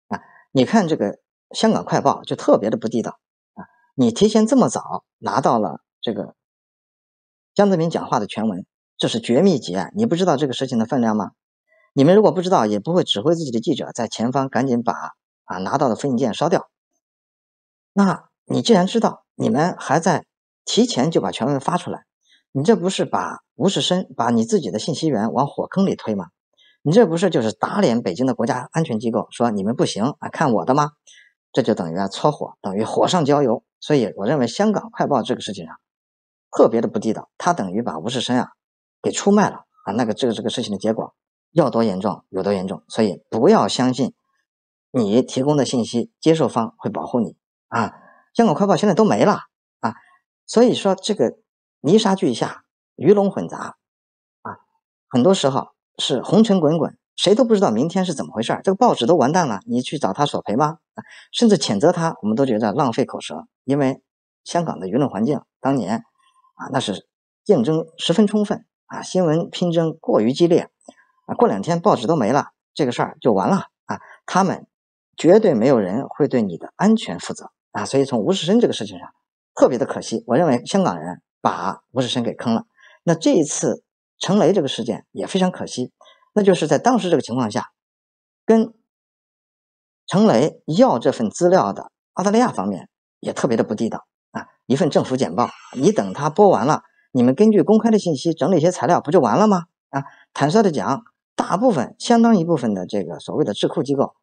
啊！你看这个香港快报就特别的不地道啊！你提前这么早拿到了这个江泽民讲话的全文，这是绝密级啊！你不知道这个事情的分量吗？你们如果不知道，也不会指挥自己的记者在前方赶紧把啊拿到的复印件烧掉。那你既然知道，你们还在提前就把全文发出来。你这不是把吴世深把你自己的信息源往火坑里推吗？你这不是就是打脸北京的国家安全机构，说你们不行啊，看我的吗？这就等于啊搓火，等于火上浇油。所以我认为香港快报这个事情上特别的不地道，他等于把吴世深啊给出卖了啊。那个这个这个事情的结果要多严重有多严重，所以不要相信你提供的信息接受方会保护你啊。香港快报现在都没了啊，所以说这个。泥沙俱下，鱼龙混杂，啊，很多时候是红尘滚滚，谁都不知道明天是怎么回事儿这个报纸都完蛋了，你去找他索赔吗？啊，甚至谴责他，我们都觉得浪费口舌。因为香港的舆论环境当年啊，那是竞争十分充分啊，新闻拼争过于激烈啊，过两天报纸都没了，这个事儿就完了啊。他们绝对没有人会对你的安全负责啊。所以从吴世生这个事情上，特别的可惜。我认为香港人。把吴世生给坑了，那这一次陈雷这个事件也非常可惜，那就是在当时这个情况下，跟陈雷要这份资料的澳大利亚方面也特别的不地道啊！一份政府简报，你等他播完了，你们根据公开的信息整理一些材料，不就完了吗？啊，坦率的讲，大部分相当一部分的这个所谓的智库机构，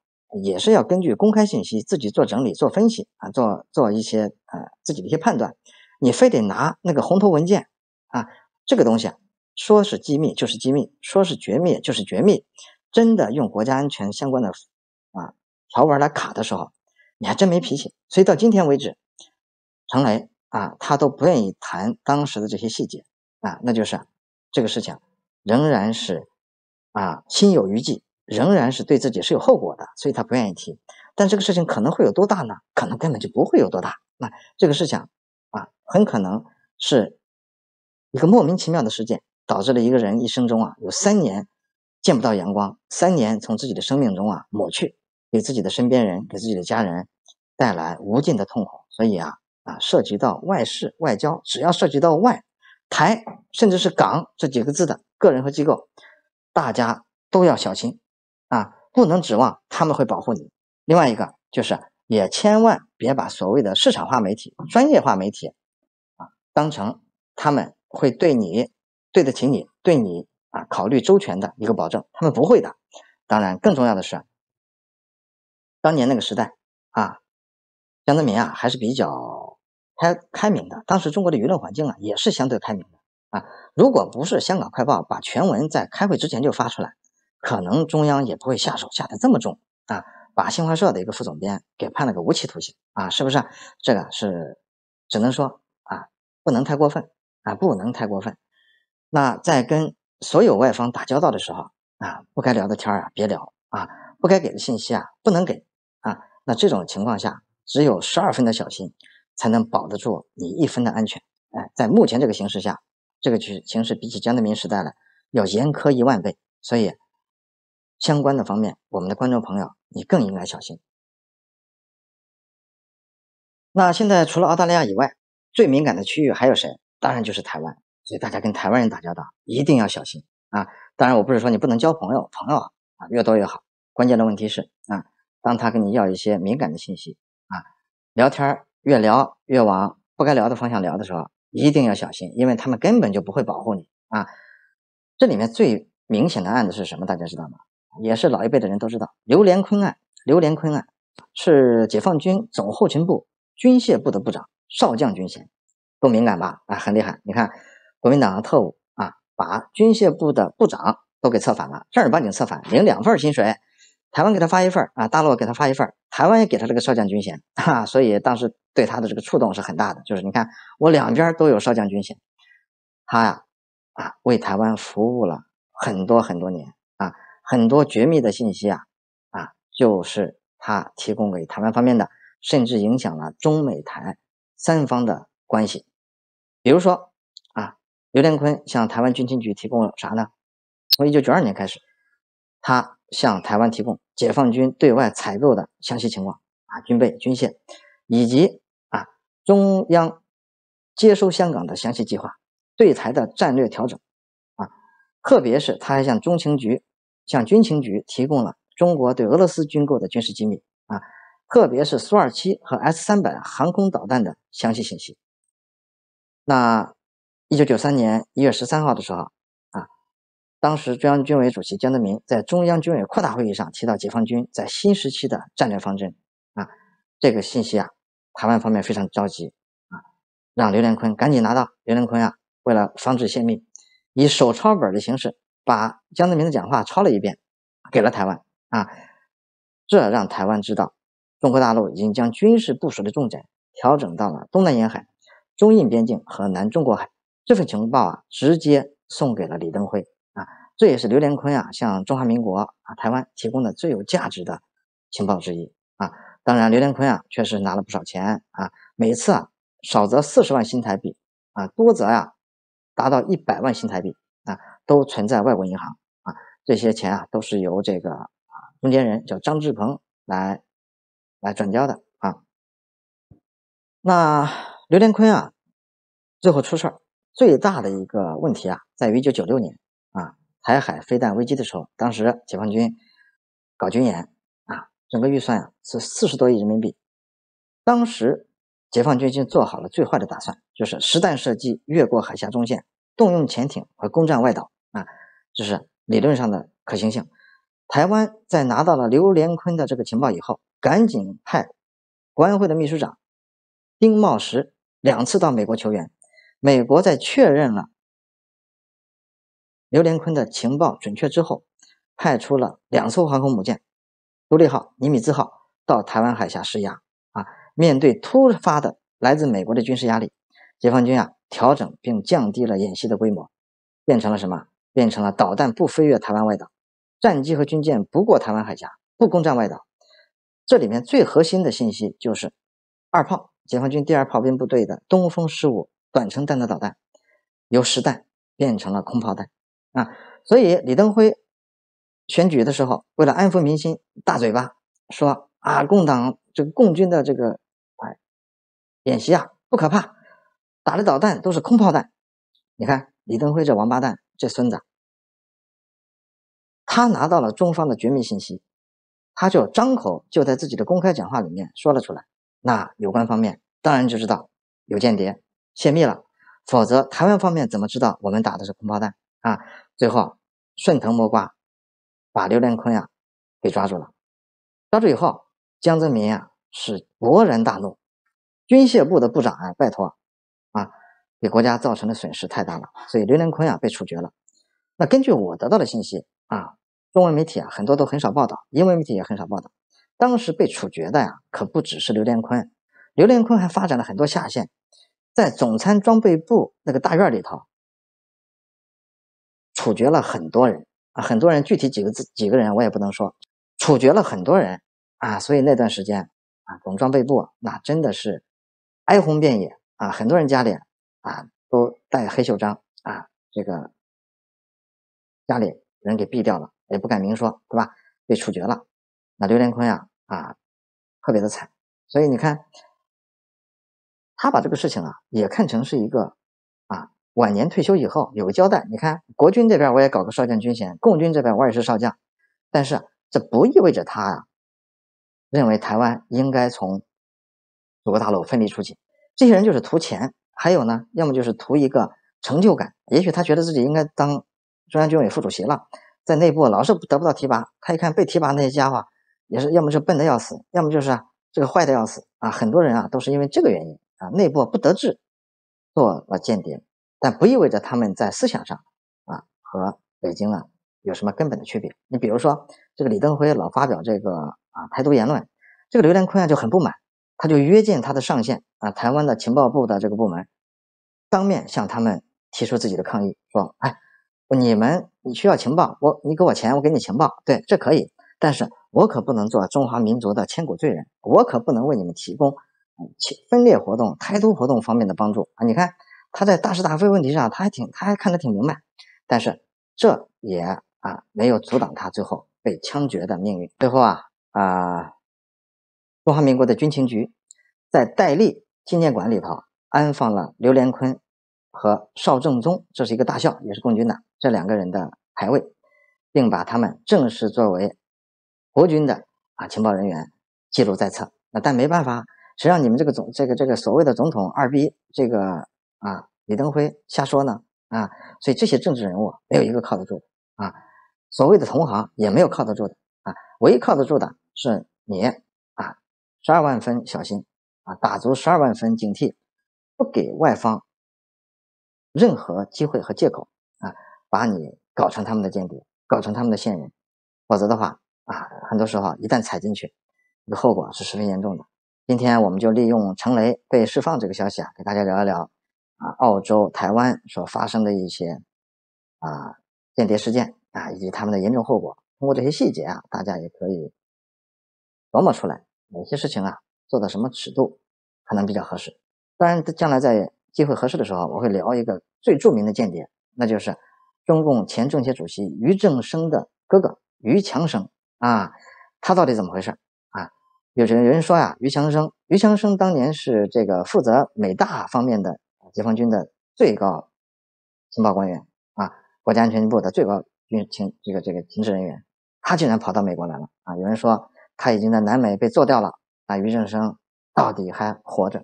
也是要根据公开信息自己做整理、做分析啊，做做一些呃自己的一些判断。你非得拿那个红头文件啊，这个东西啊，说是机密就是机密，说是绝密就是绝密，真的用国家安全相关的啊。条文来卡的时候，你还真没脾气。所以到今天为止，陈雷啊，他都不愿意谈当时的这些细节啊，那就是这个事情仍然是啊心有余悸，仍然是对自己是有后果的，所以他不愿意提。但这个事情可能会有多大呢？可能根本就不会有多大。那这个事情啊，很可能是一个莫名其妙的事件，导致了一个人一生中啊有三年见不到阳光，三年从自己的生命中啊抹去。给自己的身边人，给自己的家人带来无尽的痛苦，所以啊啊，涉及到外事、外交，只要涉及到外、台，甚至是港这几个字的个人和机构，大家都要小心啊，不能指望他们会保护你。另外一个就是，也千万别把所谓的市场化媒体、专业化媒体啊，当成他们会对你对得起你、对你啊考虑周全的一个保证，他们不会的。当然，更重要的是。当年那个时代啊，江泽民啊还是比较开开明的。当时中国的舆论环境啊也是相对开明的啊。如果不是香港快报把全文在开会之前就发出来，可能中央也不会下手下的这么重啊，把新华社的一个副总编给判了个无期徒刑啊，是不是？这个是只能说啊，不能太过分啊，不能太过分。那在跟所有外方打交道的时候啊，不该聊的天啊别聊啊，不该给的信息啊不能给。啊，那这种情况下，只有十二分的小心，才能保得住你一分的安全。哎，在目前这个形势下，这个局形势比起江泽民时代来要严苛一万倍，所以相关的方面，我们的观众朋友，你更应该小心。那现在除了澳大利亚以外，最敏感的区域还有谁？当然就是台湾。所以大家跟台湾人打交道一定要小心啊！当然，我不是说你不能交朋友，朋友啊越多越好。关键的问题是啊。当他跟你要一些敏感的信息啊，聊天越聊越往不该聊的方向聊的时候，一定要小心，因为他们根本就不会保护你啊。这里面最明显的案子是什么？大家知道吗？也是老一辈的人都知道，刘连坤案。刘连坤案是解放军总后勤部军械部的部长，少将军衔，够敏感吧？啊，很厉害。你看，国民党的特务啊，把军械部的部长都给策反了，正儿八经策反，领两份薪水。台湾给他发一份啊，大陆给他发一份台湾也给他这个少将军衔哈，所以当时对他的这个触动是很大的。就是你看，我两边都有少将军衔，他呀啊为台湾服务了很多很多年啊，很多绝密的信息啊啊就是他提供给台湾方面的，甚至影响了中美台三方的关系。比如说，刘连坤向台湾军情局提供了啥呢？从一九九二年开始，他。向台湾提供解放军对外采购的详细情况啊，军备、军械，以及啊中央接收香港的详细计划，对台的战略调整啊，特别是他还向中情局、向军情局提供了中国对俄罗斯军购的军事机密啊，特别是苏二七和 S 三百航空导弹的详细信息。那一九九三年一月十三号的时候。啊当时中央军委主席江泽民在中央军委扩大会议上提到解放军在新时期的战略方针啊，这个信息啊，台湾方面非常着急啊，让刘连坤赶紧拿到。刘连坤啊，为了防止泄密，以手抄本的形式把江泽民的讲话抄了一遍，给了台湾啊，这让台湾知道中国大陆已经将军事部署的重点调整到了东南沿海、中印边境和南中国海。这份情报啊，直接送给了李登辉啊。这也是刘连坤啊向中华民国啊台湾提供的最有价值的情报之一啊。当然，刘连坤啊确实拿了不少钱啊，每次啊少则四十万新台币啊，多则呀达到一百万新台币啊，都存在外国银行啊。这些钱啊都是由这个啊中间人叫张志鹏来来转交的啊。那刘连坤啊最后出事儿最大的一个问题啊，在于一九九六年啊。台海飞弹危机的时候，当时解放军搞军演啊，整个预算啊是四十多亿人民币。当时解放军已经做好了最坏的打算，就是实弹射击越过海峡中线，动用潜艇和攻占外岛啊，这是理论上的可行性。台湾在拿到了刘连坤的这个情报以后，赶紧派国安会的秘书长丁茂实两次到美国求援。美国在确认了刘连坤的情报准确之后，派出了两艘航空母舰“独立号”“尼米兹号”到台湾海峡施压。啊，面对突发的来自美国的军事压力，解放军啊调整并降低了演习的规模，变成了什么？变成了导弹不飞越台湾外岛。战机和军舰不过台湾海峡，不攻占外岛。这里面最核心的信息就是二炮，解放军第二炮兵部队的东风十五短程弹道导弹由实弹变成了空炮弹啊！所以李登辉选举的时候，为了安抚民心，大嘴巴说啊，共党这个共军的这个哎演习啊不可怕，打的导弹都是空炮弹。你看李登辉这王八蛋，这孙子。他拿到了中方的绝密信息，他就张口就在自己的公开讲话里面说了出来。那有关方面当然就知道有间谍泄密了，否则台湾方面怎么知道我们打的是空炮弹啊？最后顺藤摸瓜，把刘连坤呀给抓住了。抓住以后，江泽民啊是勃然大怒，军械部的部长啊，拜托啊，给国家造成的损失太大了，所以刘连坤啊被处决了。那根据我得到的信息啊。中文媒体啊，很多都很少报道，英文媒体也很少报道。当时被处决的呀，可不只是刘连坤，刘连坤还发展了很多下线，在总参装备部那个大院里头，处决了很多人啊，很多人具体几个字几个人我也不能说，处决了很多人啊，所以那段时间啊，总装备部那真的是哀鸿遍野啊，很多人家里啊都带黑袖章啊，这个家里人给毙掉了。也不敢明说，对吧？被处决了，那刘连坤呀，啊，特别的惨。所以你看，他把这个事情啊，也看成是一个啊，晚年退休以后有个交代。你看，国军这边我也搞个少将军衔，共军这边我也是少将，但是这不意味着他呀，认为台湾应该从祖国大陆分离出去。这些人就是图钱，还有呢，要么就是图一个成就感。也许他觉得自己应该当中央军委副主席了。在内部老是得不到提拔，他一看被提拔那些家伙，也是要么就笨的要死，要么就是这个坏的要死啊。很多人啊都是因为这个原因啊，内部不得志做了间谍，但不意味着他们在思想上啊和北京啊有什么根本的区别。你比如说这个李登辉老发表这个啊台独言论，这个刘连坤啊就很不满，他就约见他的上线啊台湾的情报部的这个部门，当面向他们提出自己的抗议，说哎。你们你需要情报，我你给我钱，我给你情报，对，这可以，但是我可不能做中华民族的千古罪人，我可不能为你们提供分裂活动、台独活动方面的帮助啊！你看他在大是大非问题上，他还挺他还看得挺明白，但是这也啊没有阻挡他最后被枪决的命运。最后啊啊，中华民国的军情局在戴笠纪念馆里头安放了刘连坤和邵正宗，这是一个大校，也是共军的。这两个人的牌位，并把他们正式作为国军的啊情报人员记录在册。那但没办法，谁让你们这个总这个这个所谓的总统二逼这个啊李登辉瞎说呢啊？所以这些政治人物没有一个靠得住啊，所谓的同行也没有靠得住的啊。唯一靠得住的是你啊，十二万分小心啊，打足十二万分警惕，不给外方任何机会和借口啊。把你搞成他们的间谍，搞成他们的线人，否则的话啊，很多时候一旦踩进去，这个后果是十分严重的。今天我们就利用陈雷被释放这个消息啊，给大家聊一聊啊，澳洲、台湾所发生的一些啊间谍事件啊，以及他们的严重后果。通过这些细节啊，大家也可以琢磨出来哪些事情啊做到什么尺度可能比较合适。当然，将来在机会合适的时候，我会聊一个最著名的间谍，那就是。中共前政协主席俞正声的哥哥俞强生啊，他到底怎么回事？有人有人说呀，于强生，于强生当年是这个负责美大方面的解放军的最高情报官员啊，国家安全部的最高军情这个这个情治人员，他竟然跑到美国来了啊！有人说他已经在南美被做掉了，啊，于正声到底还活着，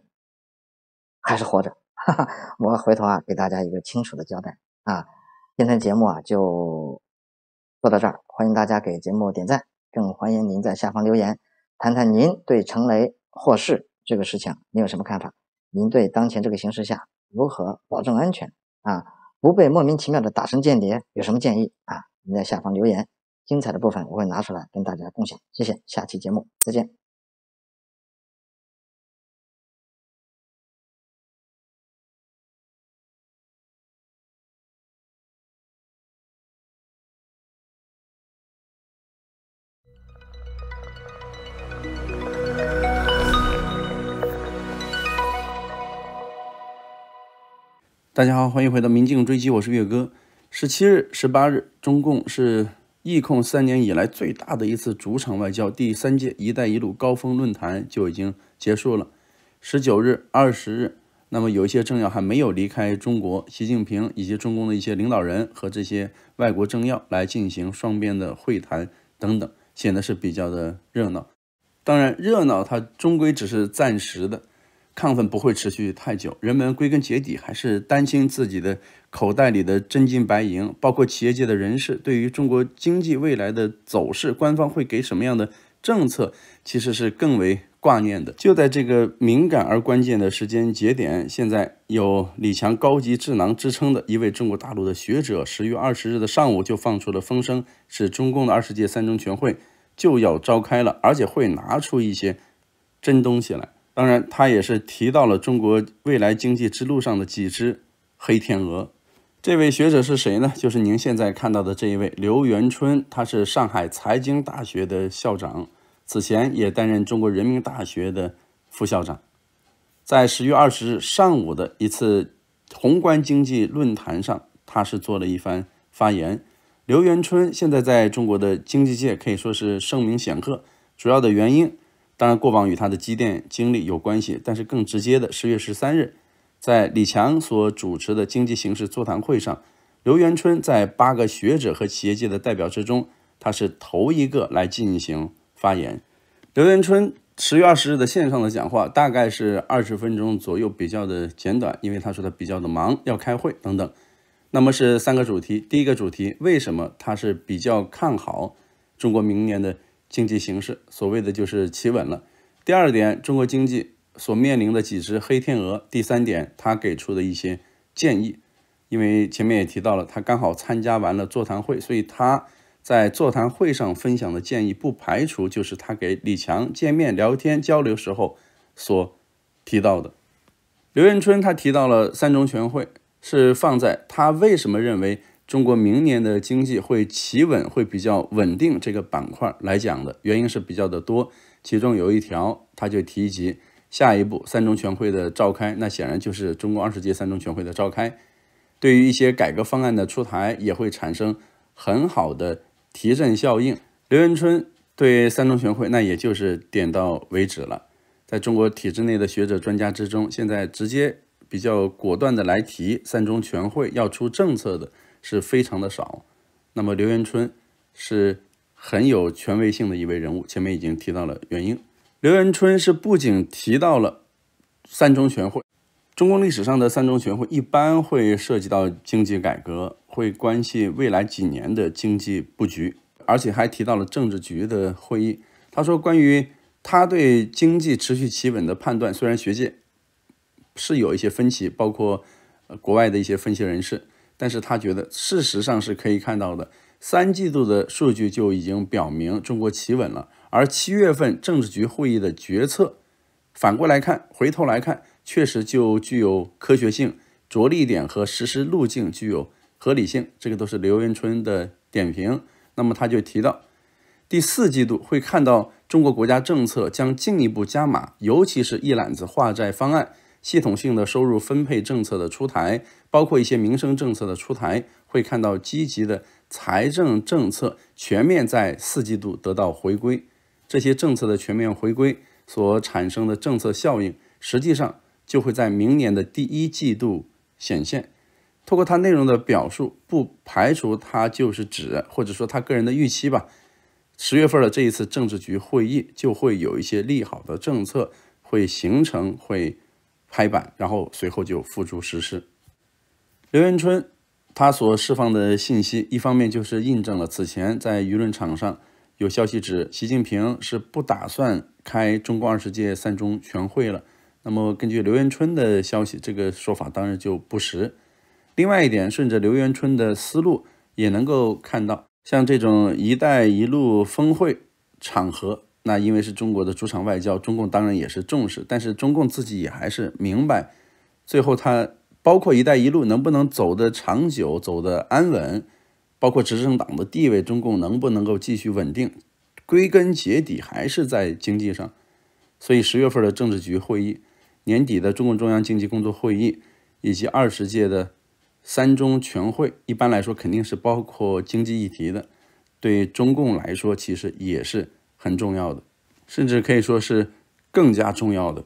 还是活着？哈哈，我回头啊给大家一个清楚的交代啊。今天节目啊就做到这儿，欢迎大家给节目点赞，更欢迎您在下方留言，谈谈您对成雷获释这个事情您有什么看法？您对当前这个形势下如何保证安全啊？不被莫名其妙的打成间谍有什么建议啊？您在下方留言，精彩的部分我会拿出来跟大家共享。谢谢，下期节目再见。大家好，欢迎回到《民镜追击》，我是岳哥。十七日、十八日，中共是疫控三年以来最大的一次主场外交，第三届“一带一路”高峰论坛就已经结束了。十九日、二十日，那么有一些政要还没有离开中国，习近平以及中共的一些领导人和这些外国政要来进行双边的会谈等等，显得是比较的热闹。当然，热闹它终归只是暂时的。亢奋不会持续太久，人们归根结底还是担心自己的口袋里的真金白银，包括企业界的人士对于中国经济未来的走势，官方会给什么样的政策，其实是更为挂念的。就在这个敏感而关键的时间节点，现在有李强高级智囊之称的一位中国大陆的学者，十月二十日的上午就放出了风声，是中共的二十届三中全会就要召开了，而且会拿出一些真东西来。当然，他也是提到了中国未来经济之路上的几只黑天鹅。这位学者是谁呢？就是您现在看到的这一位刘元春，他是上海财经大学的校长，此前也担任中国人民大学的副校长。在十月二十日上午的一次宏观经济论坛上，他是做了一番发言。刘元春现在在中国的经济界可以说是声名显赫，主要的原因。当然，过往与他的积淀经历有关系，但是更直接的，十月十三日，在李强所主持的经济形势座谈会上，刘元春在八个学者和企业界的代表之中，他是头一个来进行发言。刘元春十月二十日的线上的讲话大概是二十分钟左右，比较的简短，因为他说他比较的忙，要开会等等。那么是三个主题，第一个主题，为什么他是比较看好中国明年的？经济形势，所谓的就是企稳了。第二点，中国经济所面临的几只黑天鹅。第三点，他给出的一些建议。因为前面也提到了，他刚好参加完了座谈会，所以他在座谈会上分享的建议，不排除就是他给李强见面聊天交流时候所提到的。刘元春他提到了三中全会，是放在他为什么认为。中国明年的经济会企稳，会比较稳定。这个板块来讲的原因是比较的多，其中有一条，他就提及下一步三中全会的召开，那显然就是中共二十届三中全会的召开，对于一些改革方案的出台也会产生很好的提振效应。刘元春对三中全会，那也就是点到为止了。在中国体制内的学者专家之中，现在直接比较果断的来提三中全会要出政策的。是非常的少，那么刘元春是很有权威性的一位人物，前面已经提到了原因。刘元春是不仅提到了三中全会，中国历史上的三中全会一般会涉及到经济改革，会关系未来几年的经济布局，而且还提到了政治局的会议。他说，关于他对经济持续企稳的判断，虽然学界是有一些分歧，包括国外的一些分析人士。但是他觉得，事实上是可以看到的，三季度的数据就已经表明中国企稳了。而七月份政治局会议的决策，反过来看，回头来看，确实就具有科学性，着力点和实施路径具有合理性。这个都是刘元春的点评。那么他就提到，第四季度会看到中国国家政策将进一步加码，尤其是一揽子化债方案。系统性的收入分配政策的出台，包括一些民生政策的出台，会看到积极的财政政策全面在四季度得到回归。这些政策的全面回归所产生的政策效应，实际上就会在明年的第一季度显现。通过他内容的表述，不排除他就是指，或者说他个人的预期吧。十月份的这一次政治局会议就会有一些利好的政策会形成，会拍板，然后随后就付诸实施。刘元春他所释放的信息，一方面就是印证了此前在舆论场上有消息指习近平是不打算开中共二十届三中全会了。那么根据刘元春的消息，这个说法当然就不实。另外一点，顺着刘元春的思路，也能够看到。像这种“一带一路”峰会场合，那因为是中国的主场外交，中共当然也是重视，但是中共自己也还是明白，最后它包括“一带一路”能不能走得长久、走得安稳，包括执政党的地位，中共能不能够继续稳定，归根结底还是在经济上。所以十月份的政治局会议、年底的中共中央经济工作会议以及二十届的。三中全会一般来说肯定是包括经济议题的，对中共来说其实也是很重要的，甚至可以说是更加重要的。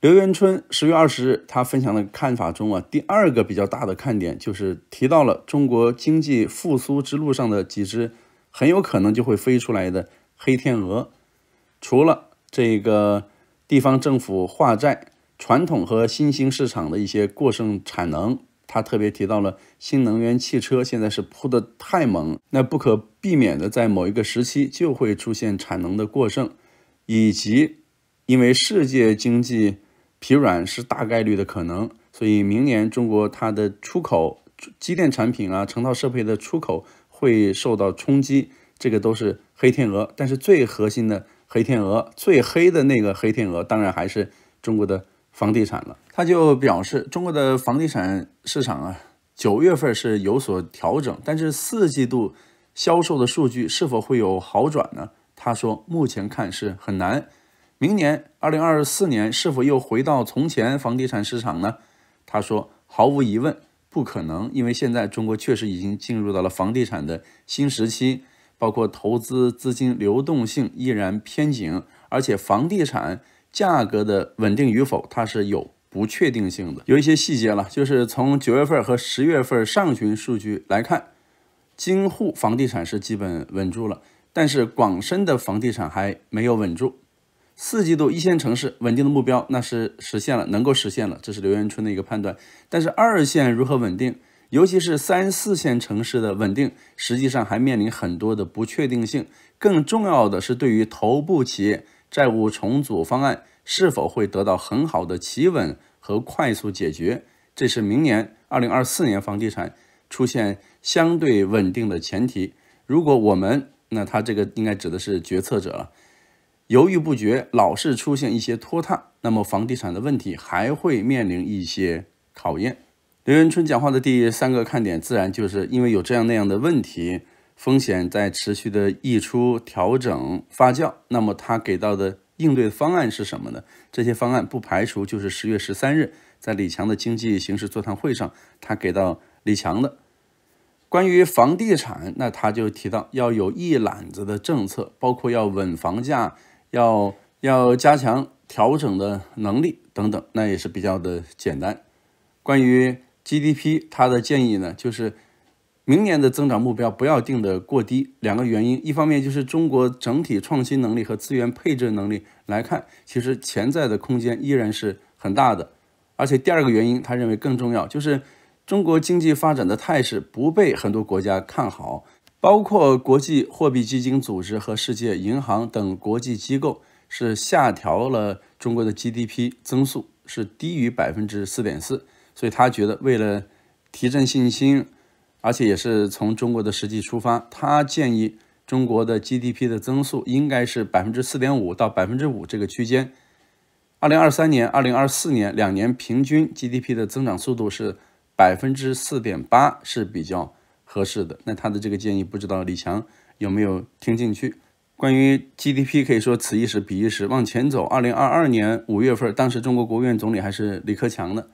刘元春十月二十日他分享的看法中啊，第二个比较大的看点就是提到了中国经济复苏之路上的几只很有可能就会飞出来的黑天鹅，除了这个地方政府化债、传统和新兴市场的一些过剩产能。他特别提到了新能源汽车现在是铺的太猛，那不可避免的在某一个时期就会出现产能的过剩，以及因为世界经济疲软是大概率的可能，所以明年中国它的出口机电产品啊、成套设备的出口会受到冲击，这个都是黑天鹅。但是最核心的黑天鹅，最黑的那个黑天鹅，当然还是中国的。房地产了，他就表示，中国的房地产市场啊，九月份是有所调整，但是四季度销售的数据是否会有好转呢？他说，目前看是很难。明年二零二四年是否又回到从前房地产市场呢？他说，毫无疑问不可能，因为现在中国确实已经进入到了房地产的新时期，包括投资资金流动性依然偏紧，而且房地产。价格的稳定与否，它是有不确定性的。有一些细节了，就是从九月份和十月份上旬数据来看，京沪房地产是基本稳住了，但是广深的房地产还没有稳住。四季度一线城市稳定的目标那是实现了，能够实现了，这是刘元春的一个判断。但是二线如何稳定，尤其是三四线城市的稳定，实际上还面临很多的不确定性。更重要的是，对于头部企业。债务重组方案是否会得到很好的企稳和快速解决？这是明年二零二四年房地产出现相对稳定的前提。如果我们，那他这个应该指的是决策者了，犹豫不决，老是出现一些拖沓，那么房地产的问题还会面临一些考验。刘元春讲话的第三个看点，自然就是因为有这样那样的问题。风险在持续的溢出、调整、发酵，那么他给到的应对方案是什么呢？这些方案不排除就是十月十三日在李强的经济形势座谈会上，他给到李强的关于房地产，那他就提到要有一揽子的政策，包括要稳房价，要要加强调整的能力等等，那也是比较的简单。关于 GDP，他的建议呢，就是。明年的增长目标不要定得过低，两个原因，一方面就是中国整体创新能力和资源配置能力来看，其实潜在的空间依然是很大的，而且第二个原因，他认为更重要，就是中国经济发展的态势不被很多国家看好，包括国际货币基金组织和世界银行等国际机构是下调了中国的 GDP 增速，是低于百分之四点四，所以他觉得为了提振信心。而且也是从中国的实际出发，他建议中国的 GDP 的增速应该是百分之四点五到百分之五这个区间。二零二三年、二零二四年两年平均 GDP 的增长速度是百分之四点八是比较合适的。那他的这个建议，不知道李强有没有听进去？关于 GDP，可以说此一时彼一时，往前走。二零二二年五月份，当时中国国务院总理还是李克强的，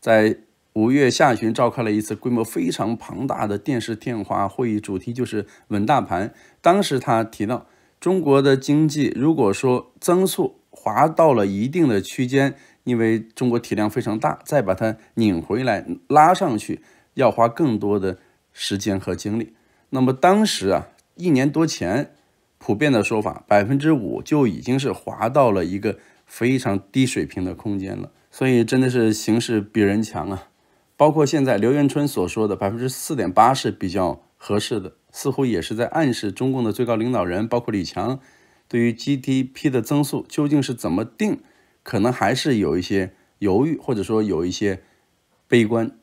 在。五月下旬召开了一次规模非常庞大的电视电话会议，主题就是稳大盘。当时他提到，中国的经济如果说增速滑到了一定的区间，因为中国体量非常大，再把它拧回来拉上去，要花更多的时间和精力。那么当时啊，一年多前，普遍的说法，百分之五就已经是滑到了一个非常低水平的空间了。所以真的是形势比人强啊！包括现在刘元春所说的百分之四点八是比较合适的，似乎也是在暗示中共的最高领导人，包括李强，对于 GDP 的增速究竟是怎么定，可能还是有一些犹豫，或者说有一些悲观。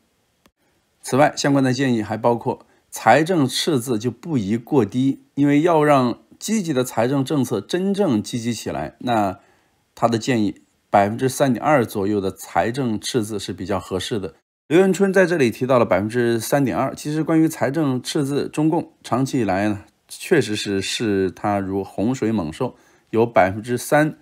此外，相关的建议还包括财政赤字就不宜过低，因为要让积极的财政政策真正积极起来，那他的建议。百分之三点二左右的财政赤字是比较合适的。刘元春在这里提到了百分之三点二，其实关于财政赤字，中共长期以来呢，确实是视它如洪水猛兽，有百分之三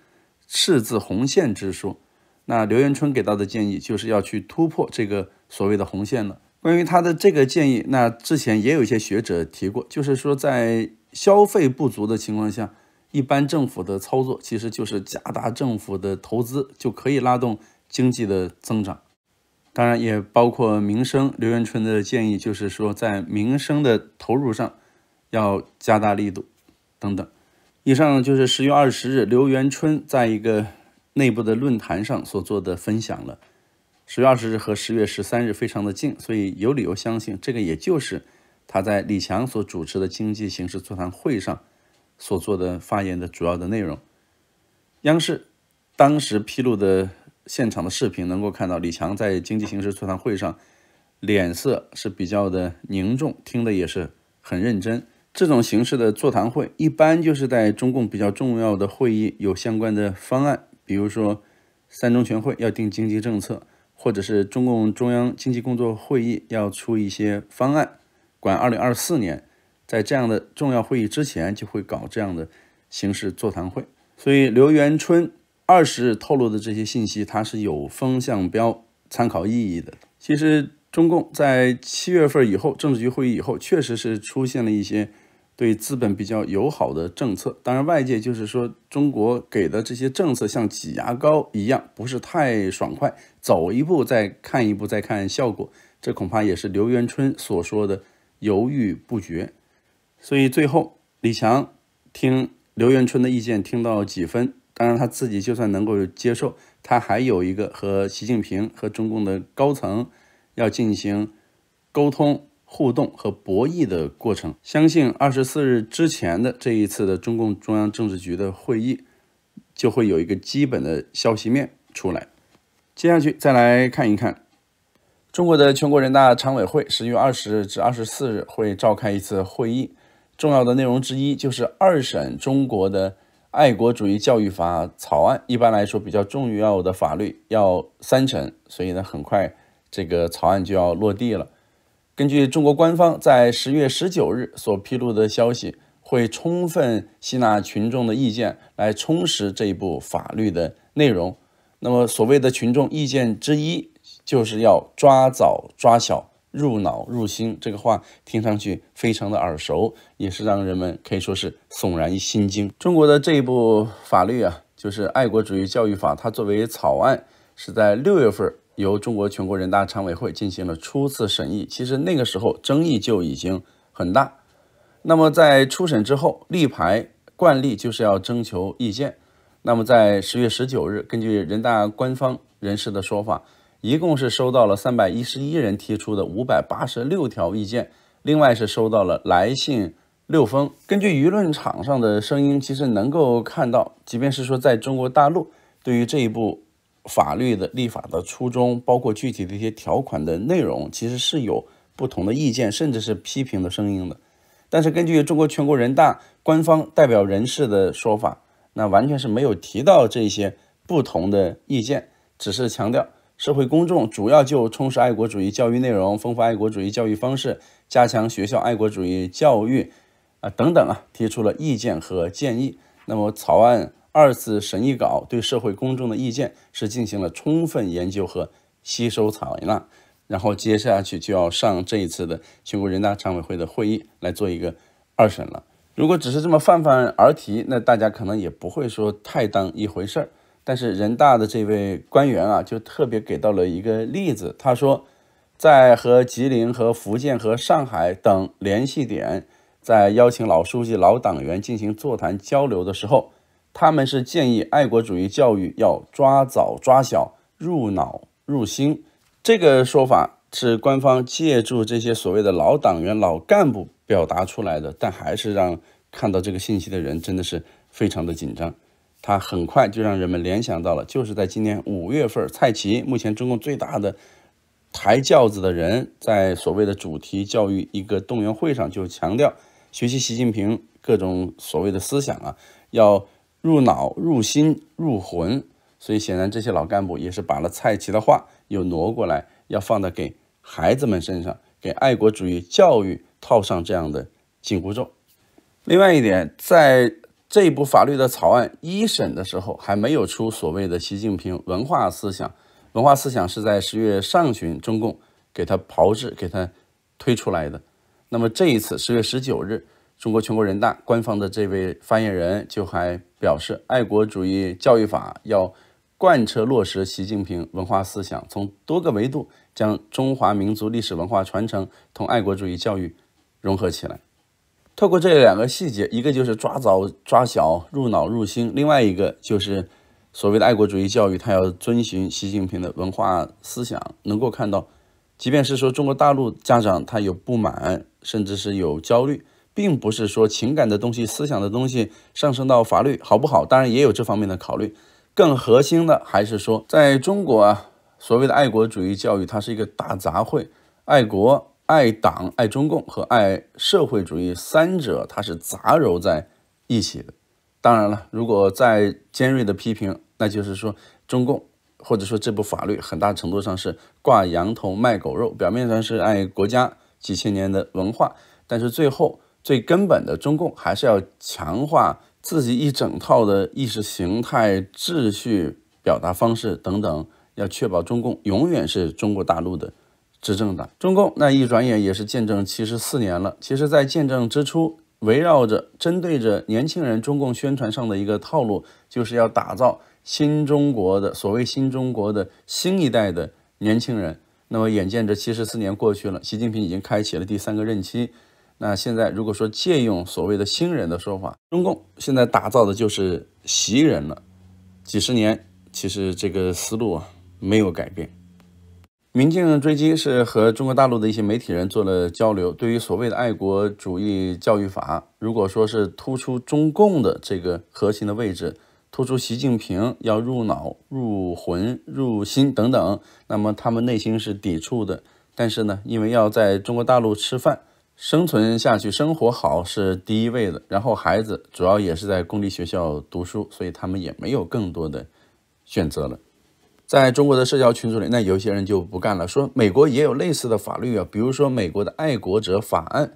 赤字红线之说。那刘元春给到的建议就是要去突破这个所谓的红线了。关于他的这个建议，那之前也有一些学者提过，就是说在消费不足的情况下。一般政府的操作其实就是加大政府的投资，就可以拉动经济的增长。当然，也包括民生。刘元春的建议就是说，在民生的投入上要加大力度等等。以上就是十月二十日刘元春在一个内部的论坛上所做的分享了。十月二十日和十月十三日非常的近，所以有理由相信，这个也就是他在李强所主持的经济形势座谈会上。所做的发言的主要的内容，央视当时披露的现场的视频能够看到，李强在经济形势座谈会上脸色是比较的凝重，听的也是很认真。这种形式的座谈会，一般就是在中共比较重要的会议有相关的方案，比如说三中全会要定经济政策，或者是中共中央经济工作会议要出一些方案，管二零二四年。在这样的重要会议之前，就会搞这样的形式座谈会。所以刘元春二十日透露的这些信息，它是有风向标参考意义的。其实中共在七月份以后，政治局会议以后，确实是出现了一些对资本比较友好的政策。当然，外界就是说中国给的这些政策像挤牙膏一样，不是太爽快，走一步再看一步，再看效果。这恐怕也是刘元春所说的犹豫不决。所以最后，李强听刘元春的意见听到几分？当然他自己就算能够接受，他还有一个和习近平和中共的高层要进行沟通、互动和博弈的过程。相信二十四日之前的这一次的中共中央政治局的会议，就会有一个基本的消息面出来。接下去再来看一看，中国的全国人大常委会十月二十日至二十四日会召开一次会议。重要的内容之一就是二审中国的爱国主义教育法草案。一般来说，比较重要的法律要三审，所以呢，很快这个草案就要落地了。根据中国官方在十月十九日所披露的消息，会充分吸纳群众的意见，来充实这一部法律的内容。那么，所谓的群众意见之一，就是要抓早抓小。入脑入心，这个话听上去非常的耳熟，也是让人们可以说是悚然心惊。中国的这一部法律啊，就是《爱国主义教育法》，它作为草案是在六月份由中国全国人大常委会进行了初次审议。其实那个时候争议就已经很大。那么在初审之后，立牌惯例就是要征求意见。那么在十月十九日，根据人大官方人士的说法。一共是收到了三百一十一人提出的五百八十六条意见，另外是收到了来信六封。根据舆论场上的声音，其实能够看到，即便是说在中国大陆，对于这一部法律的立法的初衷，包括具体的一些条款的内容，其实是有不同的意见，甚至是批评的声音的。但是根据中国全国人大官方代表人士的说法，那完全是没有提到这些不同的意见，只是强调。社会公众主要就充实爱国主义教育内容、丰富爱国主义教育方式、加强学校爱国主义教育啊等等啊，提出了意见和建议。那么草案二次审议稿对社会公众的意见是进行了充分研究和吸收采纳，然后接下去就要上这一次的全国人大常委会的会议来做一个二审了。如果只是这么泛泛而提，那大家可能也不会说太当一回事儿。但是人大的这位官员啊，就特别给到了一个例子。他说，在和吉林、和福建、和上海等联系点在邀请老书记、老党员进行座谈交流的时候，他们是建议爱国主义教育要抓早抓小，入脑入心。这个说法是官方借助这些所谓的老党员、老干部表达出来的，但还是让看到这个信息的人真的是非常的紧张。他很快就让人们联想到了，就是在今年五月份，蔡奇目前中共最大的抬轿子的人，在所谓的主题教育一个动员会上就强调，学习习近平各种所谓的思想啊，要入脑、入心、入魂。所以显然这些老干部也是把了蔡奇的话又挪过来，要放到给孩子们身上，给爱国主义教育套上这样的紧箍咒。另外一点，在这一部法律的草案一审的时候，还没有出所谓的习近平文化思想。文化思想是在十月上旬，中共给他炮制、给他推出来的。那么这一次十月十九日，中国全国人大官方的这位发言人就还表示，爱国主义教育法要贯彻落实习近平文化思想，从多个维度将中华民族历史文化传承同爱国主义教育融合起来。透过这两个细节，一个就是抓早抓小、入脑入心，另外一个就是所谓的爱国主义教育，它要遵循习近平的文化思想。能够看到，即便是说中国大陆家长他有不满，甚至是有焦虑，并不是说情感的东西、思想的东西上升到法律好不好？当然也有这方面的考虑。更核心的还是说，在中国啊，所谓的爱国主义教育，它是一个大杂烩，爱国。爱党、爱中共和爱社会主义三者，它是杂糅在一起的。当然了，如果再尖锐的批评，那就是说中共或者说这部法律很大程度上是挂羊头卖狗肉，表面上是爱国家几千年的文化，但是最后最根本的中共还是要强化自己一整套的意识形态、秩序、表达方式等等，要确保中共永远是中国大陆的。执政党中共那一转眼也是见证七十四年了。其实，在见证之初，围绕着针对着年轻人，中共宣传上的一个套路，就是要打造新中国的所谓新中国的新一代的年轻人。那么，眼见着七十四年过去了，习近平已经开启了第三个任期。那现在，如果说借用所谓的新人的说法，中共现在打造的就是习人了。几十年，其实这个思路啊没有改变。民进追击是和中国大陆的一些媒体人做了交流。对于所谓的爱国主义教育法，如果说是突出中共的这个核心的位置，突出习近平要入脑、入魂、入心等等，那么他们内心是抵触的。但是呢，因为要在中国大陆吃饭、生存下去、生活好是第一位的，然后孩子主要也是在公立学校读书，所以他们也没有更多的选择了。在中国的社交群组里，那有些人就不干了，说美国也有类似的法律啊，比如说美国的爱国者法案。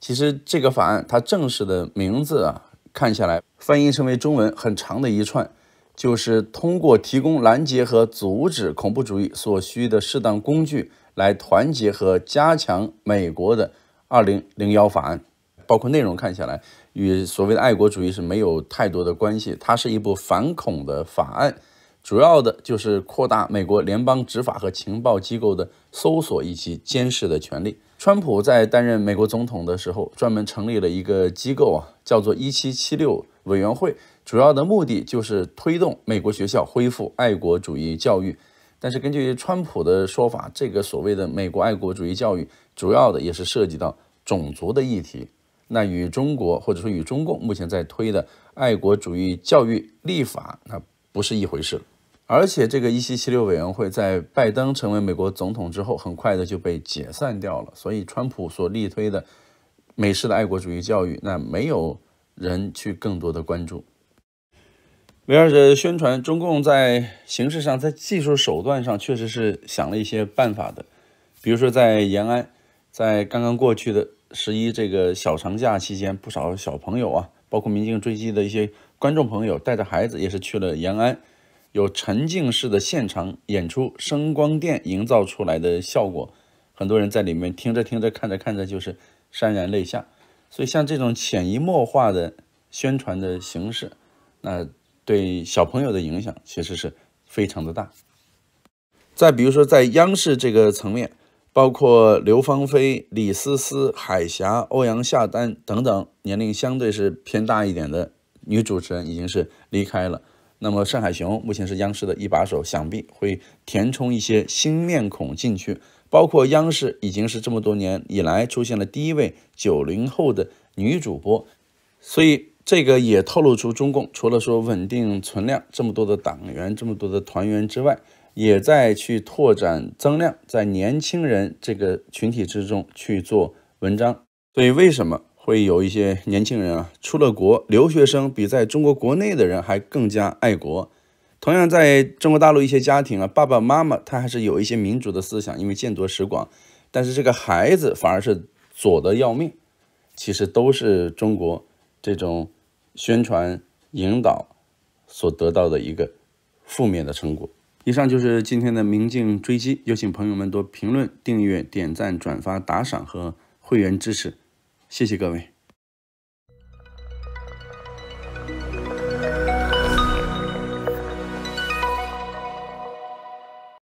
其实这个法案它正式的名字啊，看下来翻译成为中文很长的一串，就是通过提供拦截和阻止恐怖主义所需的适当工具，来团结和加强美国的二零零幺法案。包括内容看下来，与所谓的爱国主义是没有太多的关系，它是一部反恐的法案。主要的就是扩大美国联邦执法和情报机构的搜索以及监视的权利。川普在担任美国总统的时候，专门成立了一个机构啊，叫做一七七六委员会，主要的目的就是推动美国学校恢复爱国主义教育。但是根据川普的说法，这个所谓的美国爱国主义教育，主要的也是涉及到种族的议题，那与中国或者说与中共目前在推的爱国主义教育立法，那不是一回事。而且，这个一七七六委员会在拜登成为美国总统之后，很快的就被解散掉了。所以，川普所力推的美式的爱国主义教育，那没有人去更多的关注。围绕着宣传，中共在形式上、在技术手段上，确实是想了一些办法的。比如说，在延安，在刚刚过去的十一这个小长假期间，不少小朋友啊，包括民警追击的一些观众朋友，带着孩子也是去了延安。有沉浸式的现场演出，声光电营造出来的效果，很多人在里面听着听着、看着看着就是潸然泪下。所以，像这种潜移默化的宣传的形式，那对小朋友的影响其实是非常的大。再比如说，在央视这个层面，包括刘芳菲、李思思、海霞、欧阳夏丹等等，年龄相对是偏大一点的女主持人已经是离开了。那么盛海雄目前是央视的一把手，想必会填充一些新面孔进去。包括央视已经是这么多年以来出现了第一位九零后的女主播，所以这个也透露出中共除了说稳定存量这么多的党员、这么多的团员之外。也在去拓展增量，在年轻人这个群体之中去做文章。所以为什么会有一些年轻人啊出了国留学生比在中国国内的人还更加爱国？同样在中国大陆一些家庭啊，爸爸妈妈他还是有一些民主的思想，因为见多识广，但是这个孩子反而是左的要命。其实都是中国这种宣传引导所得到的一个负面的成果。以上就是今天的明镜追击，有请朋友们多评论、订阅、点赞、转发、打赏和会员支持，谢谢各位。